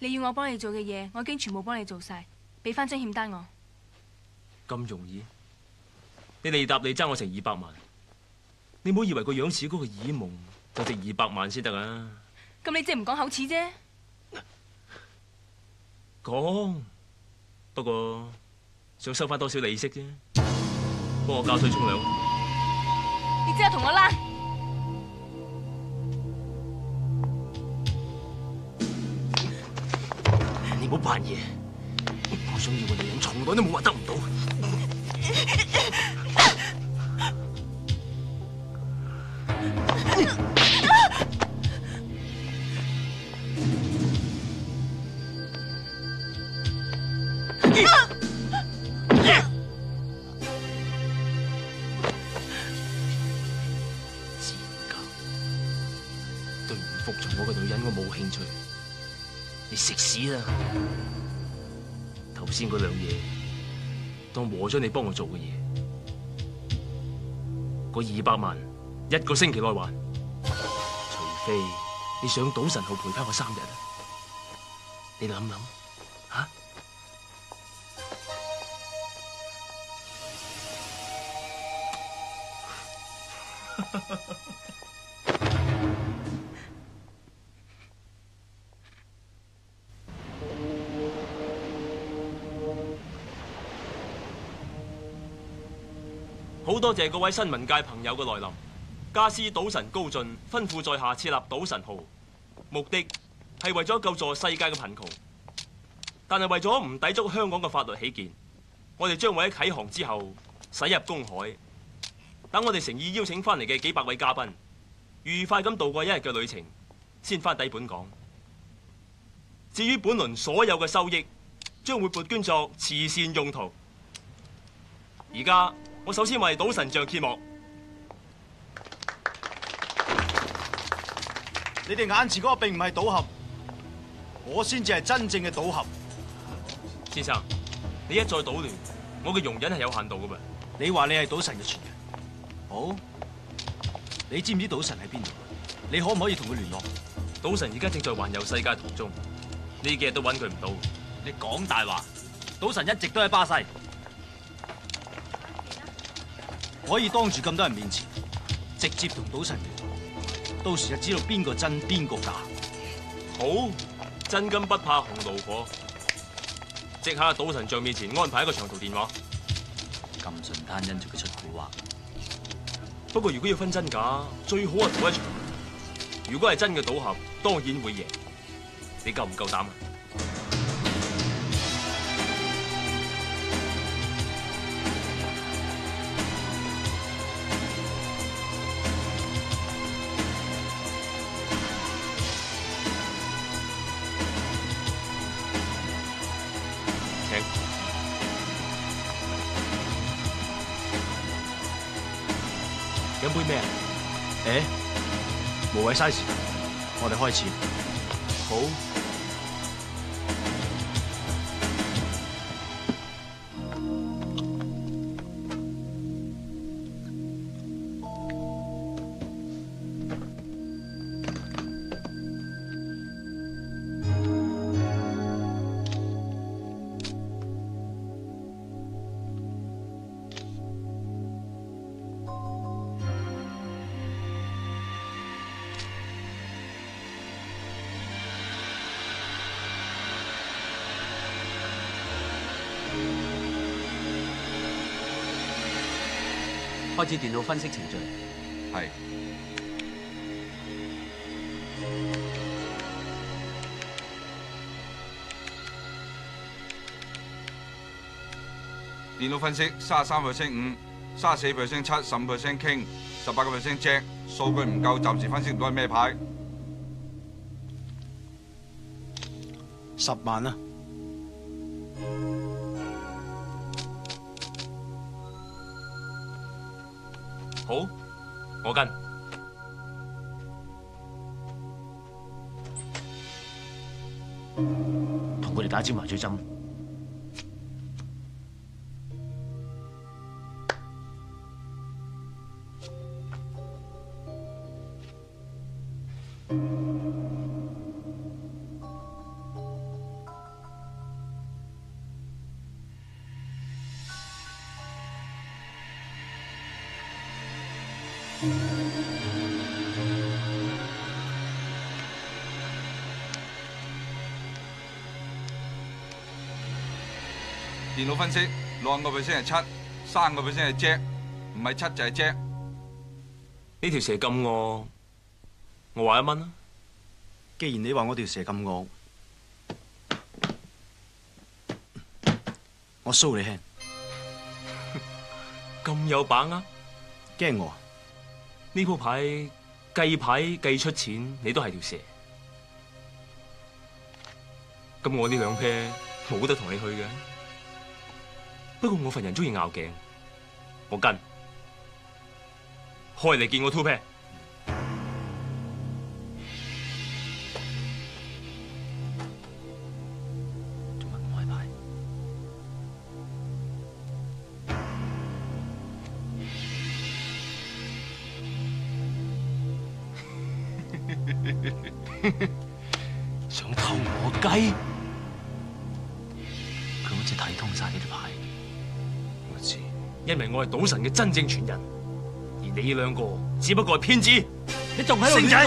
Speaker 3: 你要我帮你做嘅嘢，我已经全部帮你做晒，俾翻张欠单我。
Speaker 1: 咁容易？你嚟答你争我成二百万。你唔好以为个样似嗰个耳蒙就值二百万先得啊！
Speaker 3: 咁你即系唔讲口齿啫，
Speaker 1: 讲不过想收翻多少利息啫？帮我交水冲凉，
Speaker 3: 你即刻同我啦！
Speaker 1: 你唔好扮嘢，我想要个女人从来都冇话得唔到。头先嗰两嘢当和咗你帮我做嘅嘢，嗰二百万一个星期内还，除非你上赌神号陪翻我三日，
Speaker 4: 你谂谂，啊？<laughs>
Speaker 1: 好多谢各位新闻界朋友嘅来临。家私赌神高进吩咐在下设立赌神号，目的系为咗救助世界嘅贫穷。但系为咗唔抵触香港嘅法律起见，我哋将喺启航之后驶入公海，等我哋诚意邀请翻嚟嘅几百位嘉宾，愉快咁度过一日嘅旅程，先翻抵本港。至于本轮所有嘅收益，将会拨捐作慈善用途。而家。我首先为赌神像揭幕，你哋眼前嗰个并唔系赌侠，我先至系真正嘅赌侠。先生，你一再捣乱，我嘅容忍系有限度噶噃。你话你系赌神嘅传人，好？你知唔知赌神喺边度？你可唔可以同佢联络？赌神而家正在环游世界途中，呢日都揾佢唔到。你讲大话，赌神一直都喺巴西。可以当住咁多人面前，直接同赌神，到时就知道边个真边个假。好，真金不怕红炉火，即刻喺赌神像面前安排一个长途电话。咁顺摊因住佢出蛊惑。不过如果要分真假，最好啊同一场。如果系真嘅赌侠，当然会赢。你够唔够胆啊？诶，无谓嘥时间，我哋开始，好。
Speaker 2: 接電腦分析程序，係電腦分析三十三 percent 五，三十四 percent 七，十五 percent 傾，十八 percent j 數據唔夠，暫時分析唔到咩牌，十萬啦。
Speaker 1: 同佢哋打支麻醉針。
Speaker 2: 電腦分析，两個 percent 係七，三個 percent 係 jack，唔係七就係 jack。呢條蛇咁惡，我話一蚊啦。既然你話我條蛇咁惡，
Speaker 1: 我 s 你輕。<laughs> 咁有把握？惊我？呢铺牌计牌计出钱，你都系条蛇。咁我呢两 pair 冇得同你去嘅。不过我份人中意拗颈，我跟，开嚟见我 two pair？做乜开牌？
Speaker 4: <laughs> 想偷我鸡？
Speaker 1: 佢好似睇通晒呢啲牌。因为我系赌神嘅真正传人，而你两个只不过系骗子。你仲喺度乱讲？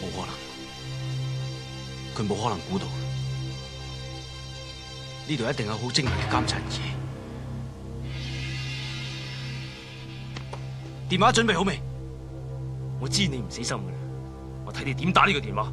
Speaker 1: 冇可能，佢冇可能估到呢度一定有好精密嘅监察仪。电话准备好未？我知你唔死心啦，我睇你点打呢个电话。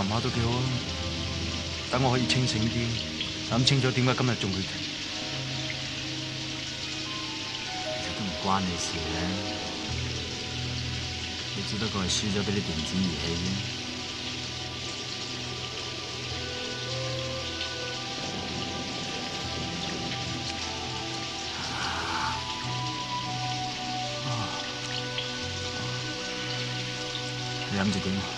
Speaker 1: 淋下都幾好啊！等我可以清醒啲，諗清楚點解今日仲會停，
Speaker 4: 其都唔關你事嘅。
Speaker 1: 你只不過係輸咗俾啲電子儀器啫。你飲住點啊？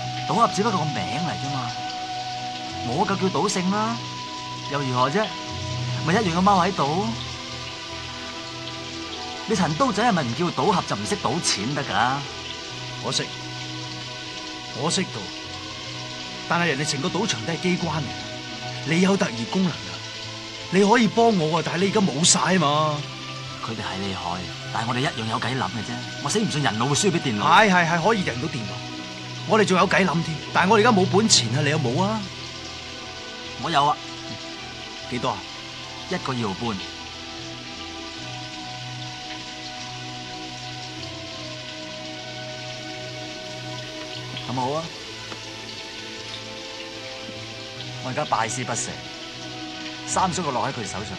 Speaker 1: 赌侠只不过个名嚟啫嘛，我够叫赌圣啦，又如何啫？咪一样个猫喺度。你陈刀仔系咪唔叫赌侠就唔识赌钱得噶？我识，我识赌，但系人哋成个赌场都系机关嚟，你有特异功能噶，你可以帮我啊，但系你而家冇晒啊嘛。佢哋系厉害，但系我哋一样有计谂嘅啫。我死唔信人脑会输俾电脑，系系系可以赢到电脑。我哋仲有计谂添，但系我哋而家冇本钱啊！你有冇啊？我有啊，几多啊？一个二毫半，咁好啊！我而家拜师不成，三叔又落喺佢手上，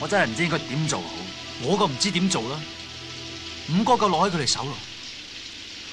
Speaker 1: 我真系唔知佢点做好，我就唔知点做啦。五哥又落喺佢哋手度。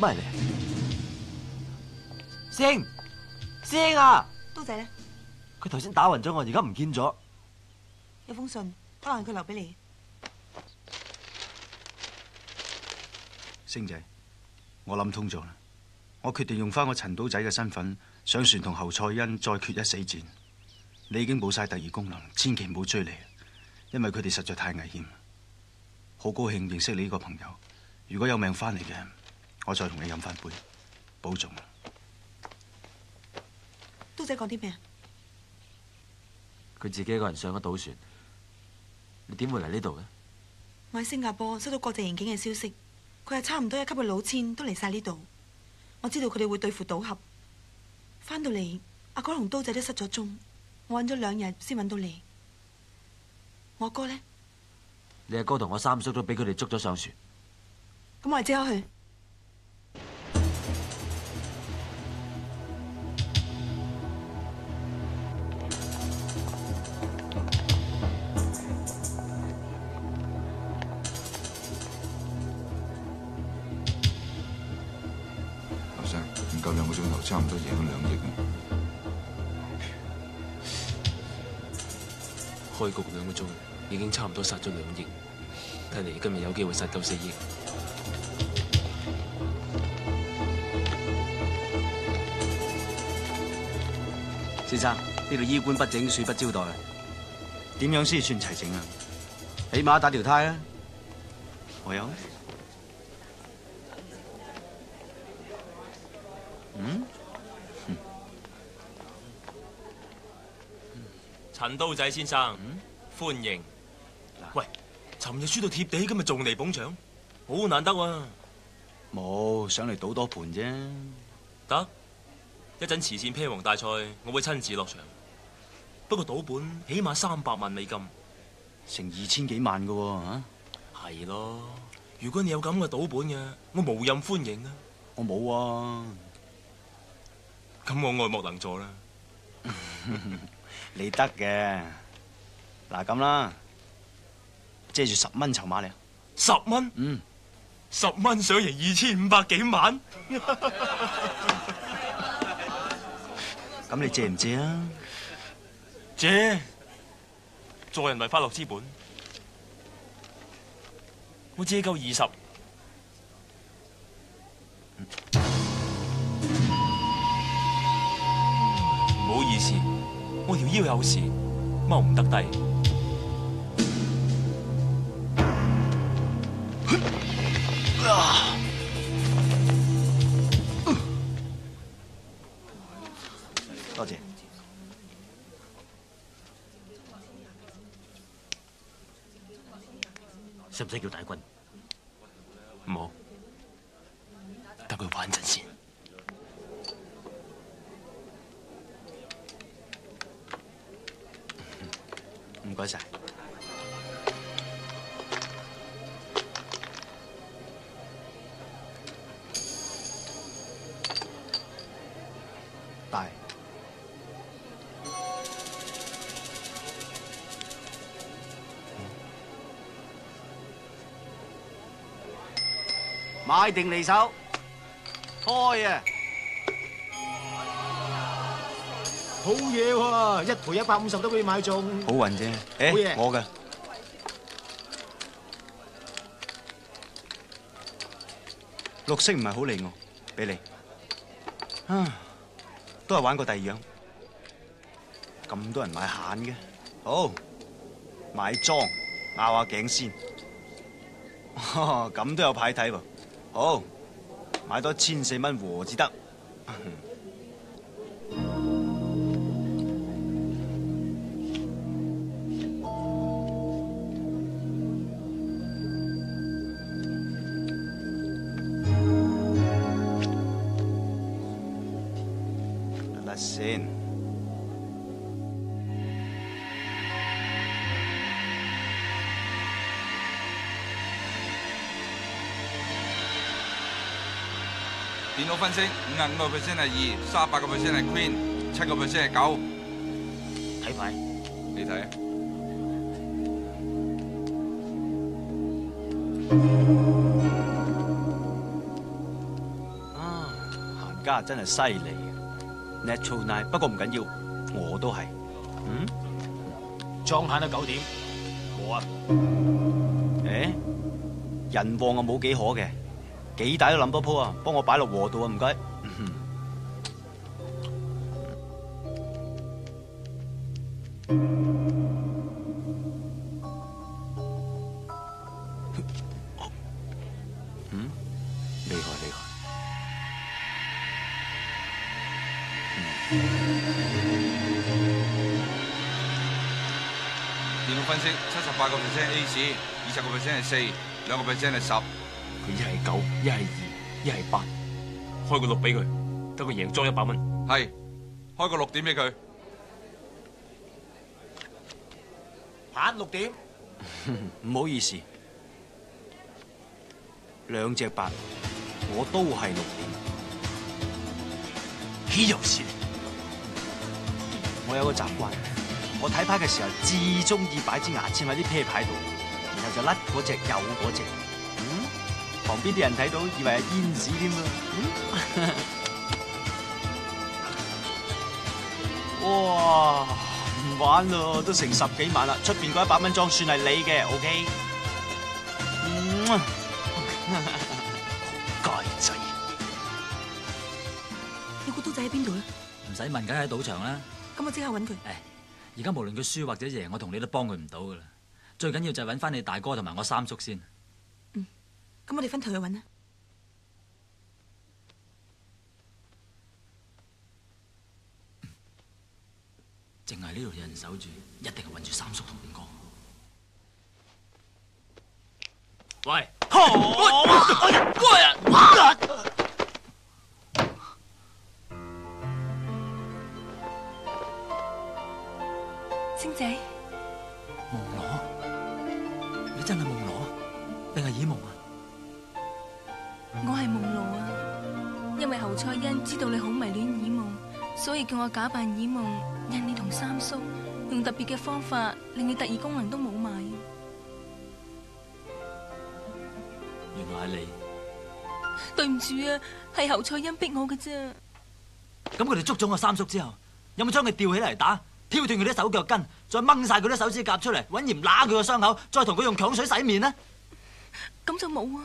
Speaker 1: 乜嚟？师兄，师兄啊，刀仔咧，佢头先打晕咗我，而家唔见咗。
Speaker 3: 有封信，可
Speaker 2: 能佢留俾你。
Speaker 1: 星仔，我谂通咗啦，我决定用翻我陈岛仔嘅身份上船同侯赛恩再决一死战。你已经冇晒特异功能，千祈唔好追嚟，因为佢哋实在太危险。好高兴认识你呢个朋友，如果有命翻嚟嘅。我再同你饮翻杯，保重。刀仔讲啲咩？佢自己一个人上咗赌船，你点会嚟呢度嘅？
Speaker 3: 我喺新加坡收到国际刑警嘅消息，佢系差唔多一级嘅老千都嚟晒呢度。我知道佢哋会对付赌侠，翻到嚟阿哥同刀仔都失咗踪，我揾咗两日先揾到你。我哥呢？
Speaker 1: 你阿哥同我三叔都俾佢哋捉咗上船，
Speaker 3: 咁我哋即刻去。
Speaker 2: 差唔多贏咗兩億開局兩個鐘已經
Speaker 1: 差唔多殺咗兩億，睇嚟今日有機會殺夠四億。先生，呢度衣冠不整，恕不招待。點樣先算齊整啊？起碼打條胎啊！我有。神刀仔先生，欢迎。喂，寻日输到贴地，今日仲嚟捧场，好难得啊！冇，上嚟赌多盘啫。得，一阵慈善披王大赛，我会亲自落场。不过赌本起码三百万美金，成二千几万噶吓。系咯，如果你有咁嘅赌本嘅，我无任欢迎啊。我冇啊，咁我爱莫能助啦。
Speaker 4: <laughs>
Speaker 1: 你得嘅，嗱咁啦，借住十蚊筹码嚟啊！十蚊？嗯，十蚊想赢二千五百几万？咁你借唔借啊？借，助人为快乐之本，我借够二十。唔好意思。我条腰有事，踎唔得低。多谢。使唔使叫大唔冇，等佢玩阵先。唔該晒。大買定離手，開啊！好嘢喎，一赔一百五十都可以买中。好运啫，诶、我嘅绿色唔系好利我，俾你。啊，都系玩过第二样。咁多人买闲嘅，好买庄拗下颈先。<laughs> 咁都有牌睇喎，好买多千四蚊和至得。
Speaker 2: 分析五十五個 percent 係二，三百個 percent 係 queen，七個 percent 係九。睇牌，你睇。
Speaker 1: 啊，行家真係犀利 n a t u r a l Nine，不過唔緊要，我都係。嗯？莊閒到九點，我啊。誒，人旺我冇幾可嘅。几大都谂多铺啊！帮我摆落和度啊！唔该。
Speaker 4: 嗯，嚟
Speaker 2: 电脑分析七十八個 percent A 市，二十個 percent 系四，兩個 percent 系十。九
Speaker 1: 一系二一系八，
Speaker 2: 开个六俾佢，得佢赢庄一百蚊。系，开个六点俾
Speaker 1: 佢。吓，六点，<laughs> 唔好意思，两只八，我都系六点。岂有事？我有个习惯，我睇牌嘅时候至中意摆支牙签喺啲啤牌度，然后就甩嗰只有嗰只。旁邊啲人睇到，以為係煙子添啊！哇，唔玩咯，都成十幾萬啦！出边嗰一百蚊装算係你嘅，OK？嗯，街 <laughs>
Speaker 3: 仔，你個刀仔喺邊度咧？
Speaker 1: 唔使問，梗喺賭場啦。咁我即刻揾佢。誒，而家無論佢輸或者贏，我同你都幫佢唔到噶啦。最緊要就係揾翻你大哥同埋我三叔先。
Speaker 3: 咁我哋分头去揾啦，
Speaker 1: 净系呢度有人守住，一定系揾住三叔同五哥。
Speaker 4: 喂，喂，喂呀，
Speaker 3: 星仔。我系梦露啊，因为侯赛恩知道你好迷恋耳梦，所以叫我假扮耳梦，引你同三叔用特别嘅方法令你特异功能都冇埋。原来系你。对唔住啊，系侯赛恩逼我嘅啫。
Speaker 1: 咁佢哋捉咗我三叔之后，有冇将佢吊起嚟打，挑断佢啲手脚筋，再掹晒佢啲手指甲出嚟，搵盐揦佢个伤口，再同佢用强水洗面呢？
Speaker 3: 咁就冇啊。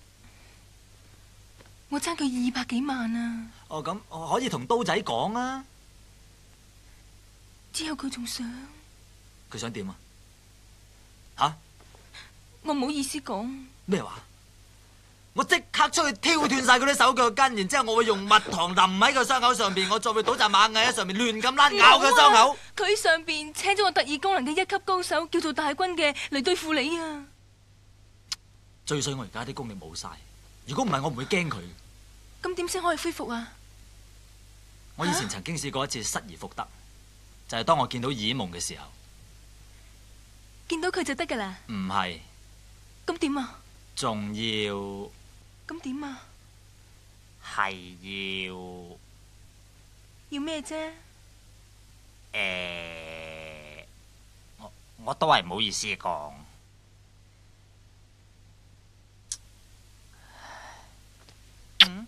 Speaker 3: 我争佢二百几万啊！
Speaker 1: 哦，咁我可以同刀仔讲啊！
Speaker 3: 之后佢仲想，
Speaker 1: 佢想点啊？吓！
Speaker 3: 我唔好意思讲
Speaker 1: 咩话？我即刻出去挑断晒佢啲手脚筋，然之后我会用蜜糖淋喺佢伤口上边，我再会倒扎蚂蚁喺上面乱咁拉咬佢伤口。
Speaker 3: 佢上边请咗个特异功能嘅一级高手叫做大军嘅嚟对付你啊！
Speaker 1: 最衰我而家啲功力冇晒，如果唔系我唔会惊佢。
Speaker 3: 咁点先可以恢复啊？
Speaker 1: 我以前曾经试过一次失而复得，就系当我见到耳梦嘅时候，
Speaker 3: 见到佢就得噶啦。
Speaker 1: 唔系，咁点啊？仲要咁点啊？系要
Speaker 3: 要咩啫？
Speaker 1: 诶，我我都系唔好意思讲。嗯。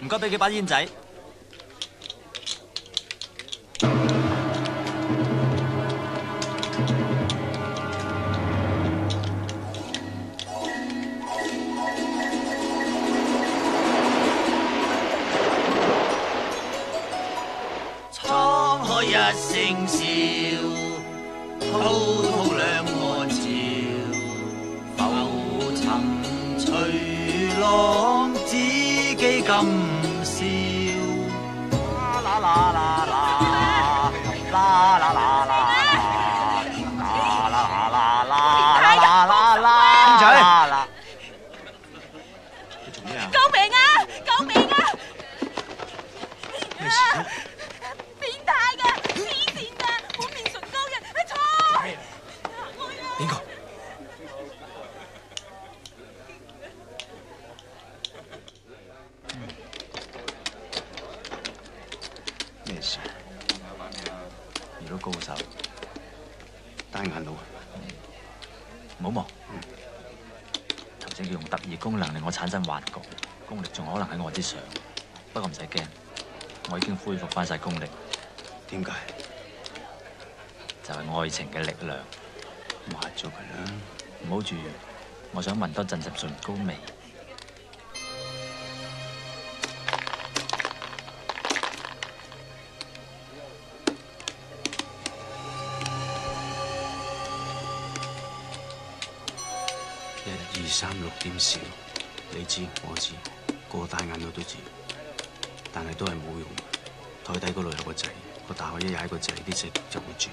Speaker 1: 唔该，俾几把烟仔。晒功力，点解？就系爱情嘅力量。抹咗佢啦，唔好住，我想闻多阵阵唇膏味。一二三六点少，你知我知，个大眼我都知，但系都系冇用。台底嗰度有個仔，个大我一踩個仔，啲石就會轉。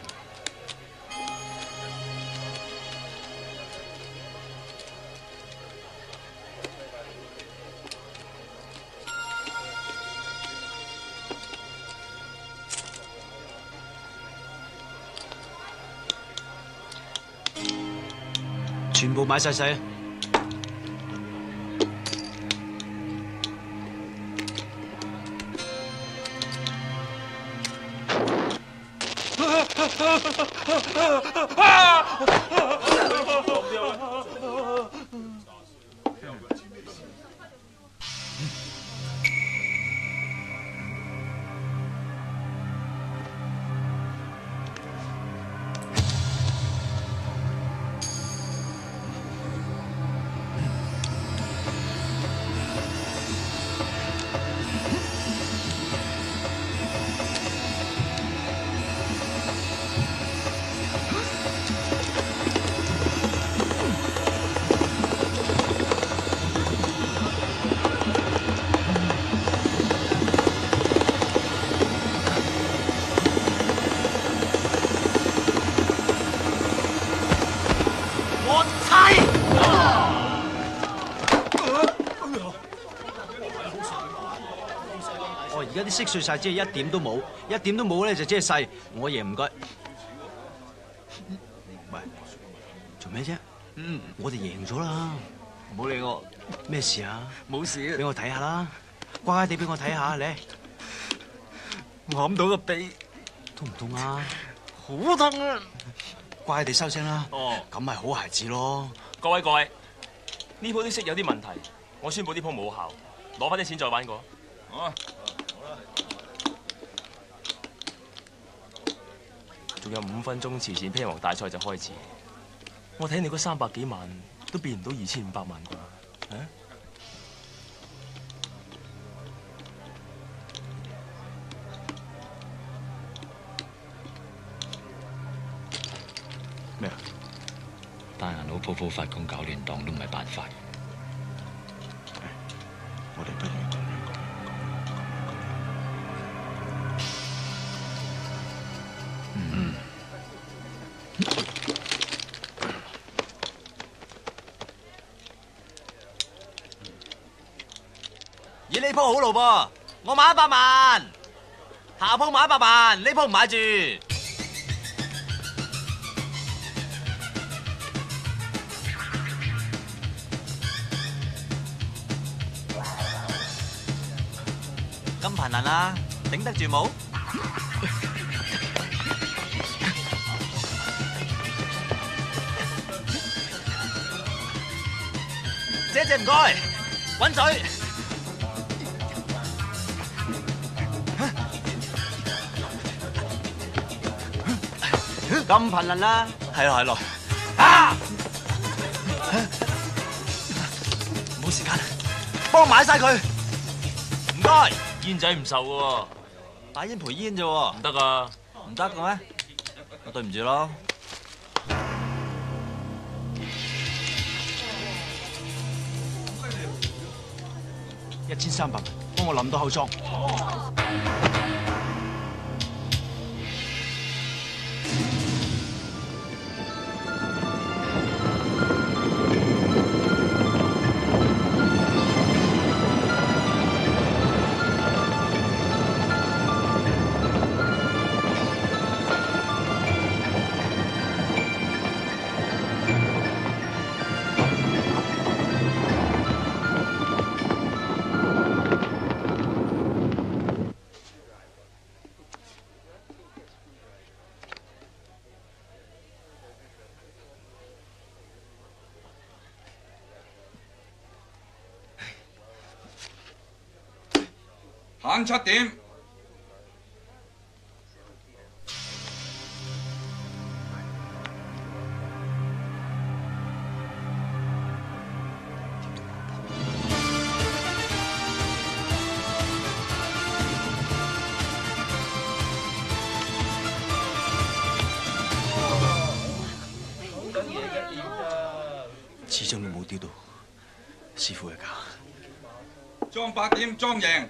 Speaker 1: 全部買晒曬啊！系，我而家啲色碎晒，即系一点都冇，一点都冇咧，就即系细。我爷唔该，喂，做咩啫？嗯，我哋赢咗啦，唔好理我。咩事啊？冇事，俾我睇下啦，
Speaker 4: 乖乖地俾我睇下，
Speaker 1: 嚟。揞到个鼻，痛唔痛啊？好痛啊！乖，哋收声啦！哦，咁咪好孩子咯！各位各位，呢铺啲色有啲问题，我宣布呢铺冇效，攞翻啲钱再玩过。好仲有五分钟慈善披王大赛就开始。我睇你嗰三百几万都变唔到二千五百万啩？咩啊？單人佬鋪鋪发工搞乱党都唔系办法。我哋不如咁以呢铺好路噃，我买一百万，下铺买一百万，呢铺唔买住。咁頻臨啦，頂得住冇？姐姐唔該，揾水。咁頻臨啦，係咯係咯。啊！冇時間，幫我買晒佢。唔該。煙仔唔受嘅喎，打煙赔煙啫喎，唔得噶，唔得嘅咩？我對唔住咯，一千三百萬，幫我諗到後裝。八点。始終都冇丢到，師傅係假，
Speaker 2: 裝八点裝赢。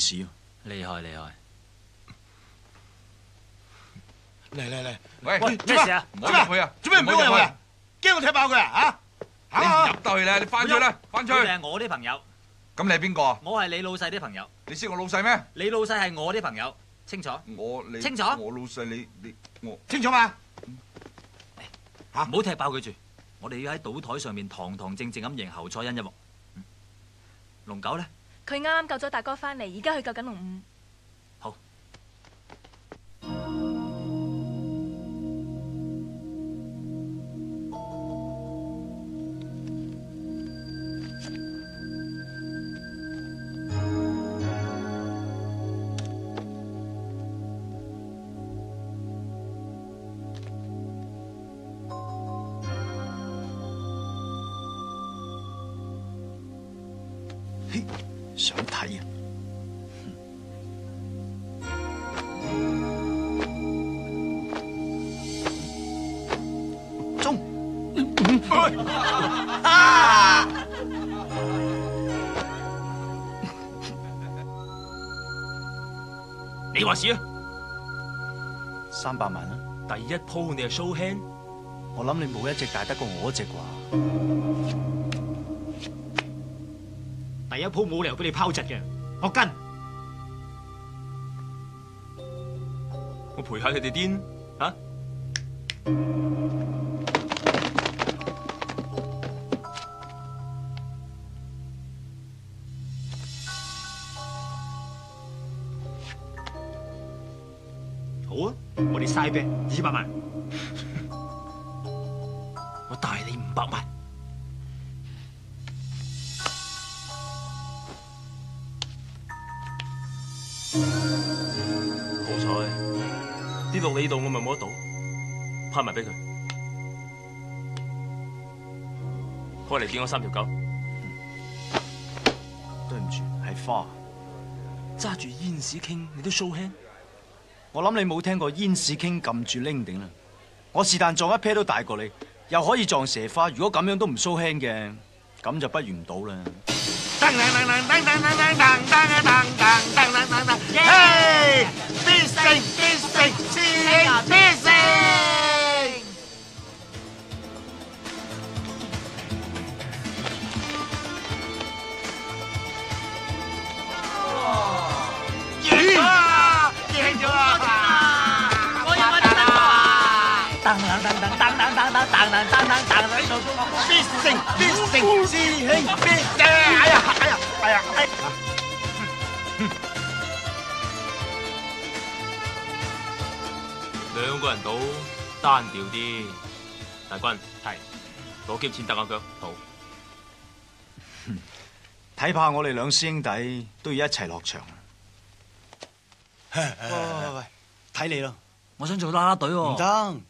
Speaker 1: 事厉害厉害！嚟嚟嚟，喂喂，咩事啊？
Speaker 2: 做咩去啊？做咩唔好入去啊？
Speaker 1: 惊我踢爆佢啊？
Speaker 2: 吓？你入到去啦，你翻出啦，翻出！我啲朋友。咁你系边个？我系你老细啲朋友。你识我老细咩？你老
Speaker 1: 细系我啲朋友，清楚？我你清楚？我老细你你我清楚嘛？吓！唔好踢爆佢住，我哋要喺赌台上面堂堂正正咁赢侯赛恩一镬。龙九咧？
Speaker 3: 佢啱啱救咗大哥翻嚟，而家去救紧龙五。好。
Speaker 1: 发市啊，三百万啊！第一铺你系 show hand，我谂你冇一只大得过我只啩。第一铺冇理由俾你抛掷嘅，我跟，我陪下你哋癫，吓？好啊，我哋晒啤二百万，<laughs> 我带你五百万。好彩，啲落你度，我咪冇得到，拍埋俾佢，开嚟见我三条狗。对唔住，系花。揸住烟屎倾，你都 show 轻？我谂你冇听过燕屎倾揿住拎顶啦，我是但撞一 pair 都大过你，又可以撞蛇花，如果咁样都唔苏轻嘅，咁就不如唔到啦。等等等等等等等等等等等等喺师兄，两个人赌单调啲，大军系攞剑先得下脚。好，睇怕我哋两师兄弟都要一齐落场。喂喂喂，睇你咯，我想做啦啦队喎。唔得。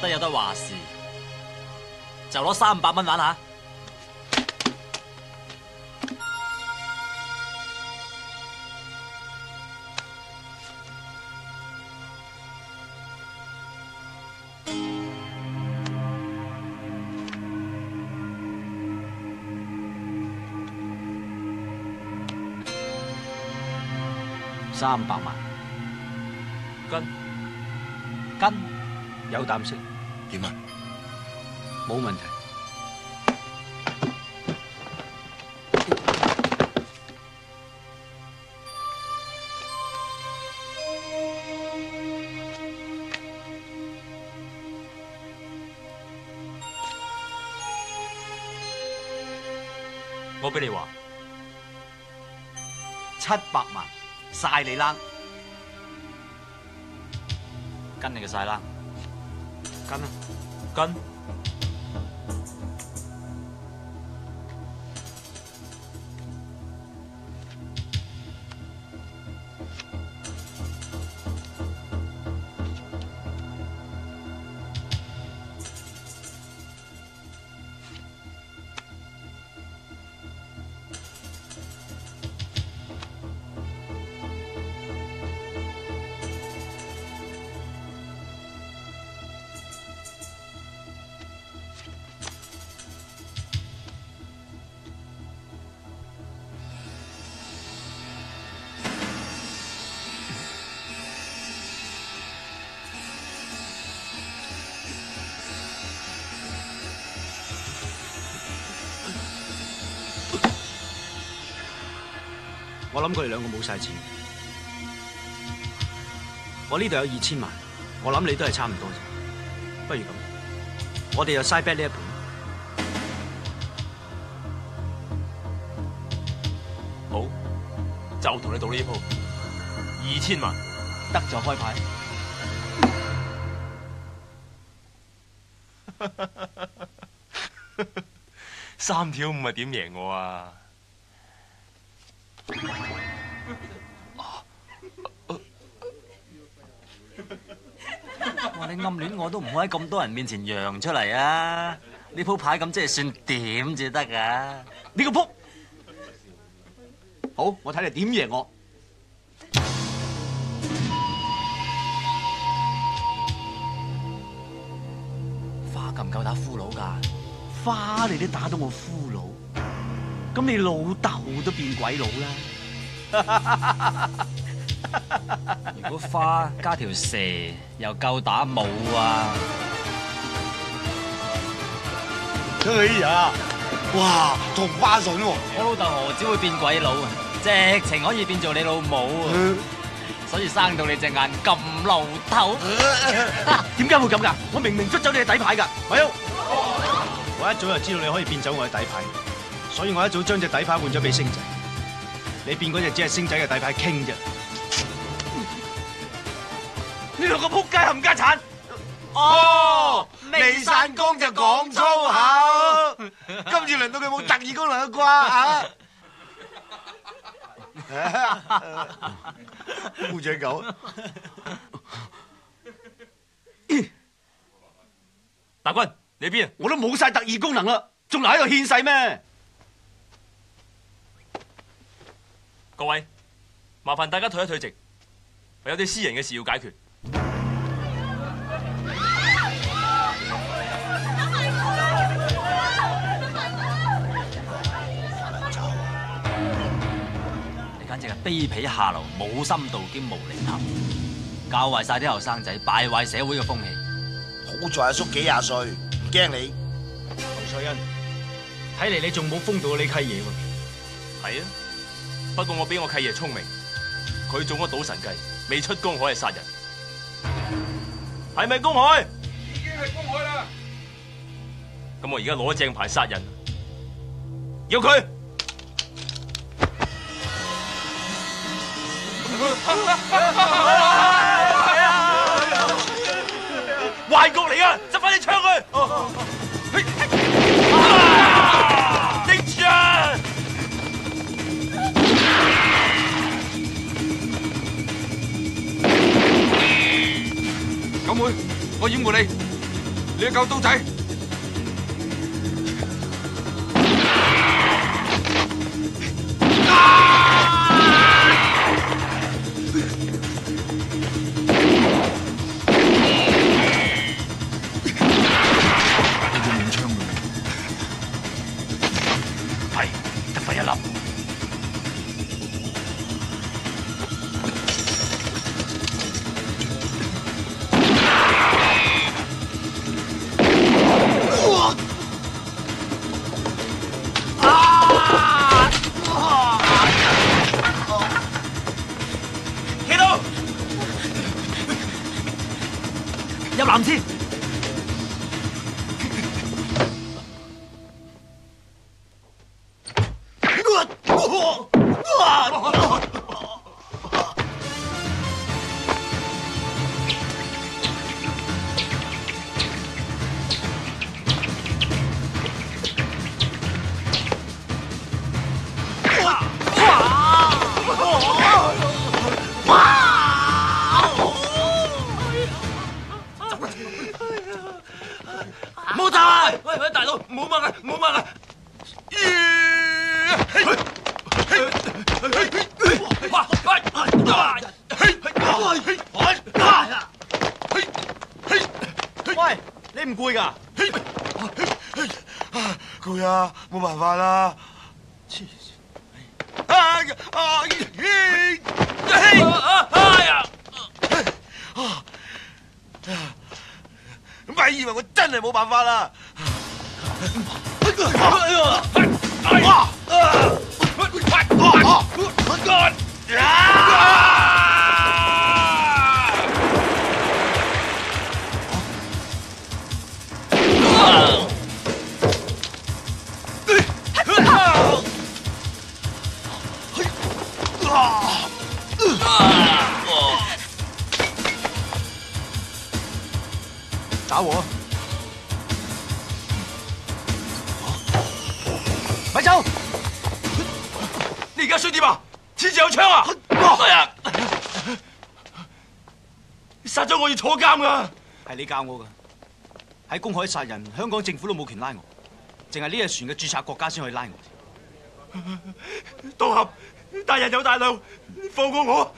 Speaker 1: 得有得話事，就攞三百蚊玩下。三百萬，跟跟，有膽食？点啊？冇问题。我俾你话七百万，晒你啦，跟你嘅晒啦。干了，干。咁佢哋兩個冇晒錢，我呢度有二千萬，我諗你都系差唔多啫。不如咁，我哋又嘥 b 呢一盤，好，就同你做呢一二千萬，得就開牌。<laughs> 三條五咪點贏我啊？暗戀我都唔會喺咁多人面前揚出嚟啊！呢鋪牌咁即係算點至得噶？呢個鋪好，我睇你點贏我？花咁夠打俘虜噶，花你都打到我俘虜，咁你老豆都變鬼佬啦！个花加条蛇又够打冇啊！哎呀，哇，同花水喎！我老豆何止会变鬼佬啊？直情可以变做你老母啊！所以生到你只眼咁露头，<laughs> 点解会咁噶？我明明捉走你嘅底牌噶，喂，我一早就知道你可以变走我嘅底牌，所以我一早将只底牌换咗俾星仔。你变嗰日只系星仔嘅底牌倾啫。个扑街冚家铲！哦，未散工就讲粗口，<laughs> 今次轮到佢冇特异功能嘅啩吓？乌仔 <laughs> 狗，<coughs> 大军，你喺边？我都冇晒特异功能啦，仲嚟喺度献世咩？各位，麻烦大家退一退席，我有啲私人嘅事要解决。卑鄙下流，冇深度兼无厘头，教坏晒啲后生仔，败坏社会嘅风气。好在阿叔几廿岁，唔惊你。刘翠欣，睇嚟你仲冇封到呢？契爷系啊，不过我比我契爷聪明，佢做咗赌神计，未出公海系杀人，系咪公海？
Speaker 4: 已经系公海啦。
Speaker 1: 咁我而家攞正牌杀人，要佢。幻局嚟噶，就快啲枪
Speaker 4: 去！啊，停车！
Speaker 2: 妹，我掩护你，你一搞刀仔。啊！
Speaker 1: 我，杀咗我要坐监噶。系你教我噶，喺公海杀人，香港政府都冇权拉我，净系呢只船嘅注册国家先可以拉我。岛合，大人有大量，放过我，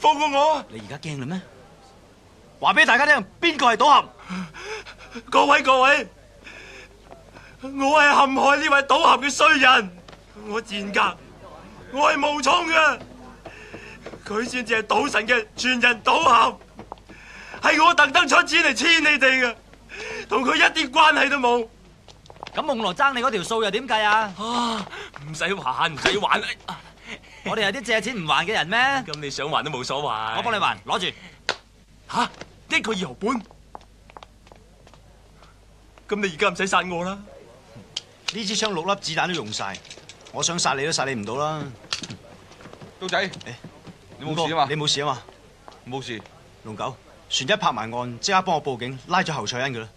Speaker 1: 放过我。你而家惊啦咩？话俾大家听，边个系赌合？各位各位，我系陷害呢位赌合嘅衰人，我贱格。我系冒充嘅，佢先至系赌神嘅全人赌侠，系我特登出钱嚟黐你哋嘅，同佢一啲关系都冇。咁梦罗争你嗰条数又点计啊？唔使还，唔使还，我哋系啲借钱唔还嘅人咩？咁你想还都冇所谓，我帮你还，攞住。吓，一个二毫半。咁你而家唔使杀我啦，呢支枪六粒子弹都用晒。我想殺你都殺你唔到啦，刀仔，你冇事啊嘛，你冇事啊嘛，冇事。龍九，船一拍埋岸，即刻幫我報警，拉咗侯翠欣噶啦。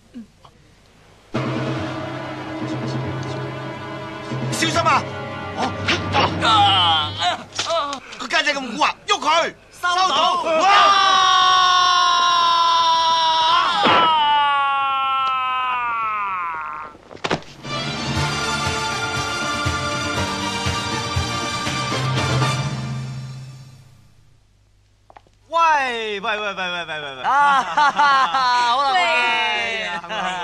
Speaker 1: 小心啊！啊！個家姐咁蛊啊，喐佢。收到。喂喂喂喂喂喂喂！啊好啦，喂，
Speaker 4: 我老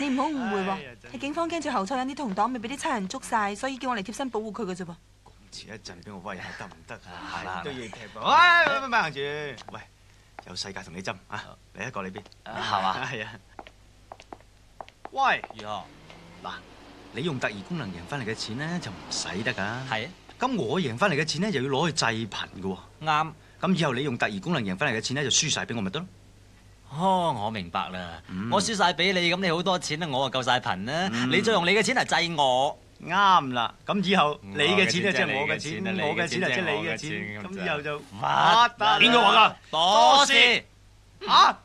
Speaker 4: 你唔好误会喎，
Speaker 3: 系警方惊住侯赛因啲同党未俾啲差人捉晒，所以叫我嚟贴身保护佢嘅啫噃。
Speaker 1: 过前一阵俾我威下得唔得啊？系都要踢波。喂，唔好行住。喂，有世界同你针啊！嚟一个你边，系嘛？系啊。喂，如何？嗱，你用特异功能赢翻嚟嘅钱咧，就唔使得噶。系。啊。咁我赢翻嚟嘅钱咧，又要攞去济贫噶。喎。啱，咁以后你用特异功能赢翻嚟嘅钱咧，就输晒俾我咪得咯。哦，我明白啦。我输晒俾你，咁你好多钱啊，我啊够晒贫啦。你再用你嘅钱嚟济我，啱啦。咁以后你嘅钱咧，即系我嘅钱，我嘅钱即系你嘅钱。咁以后就，边个话噶？多先！吓。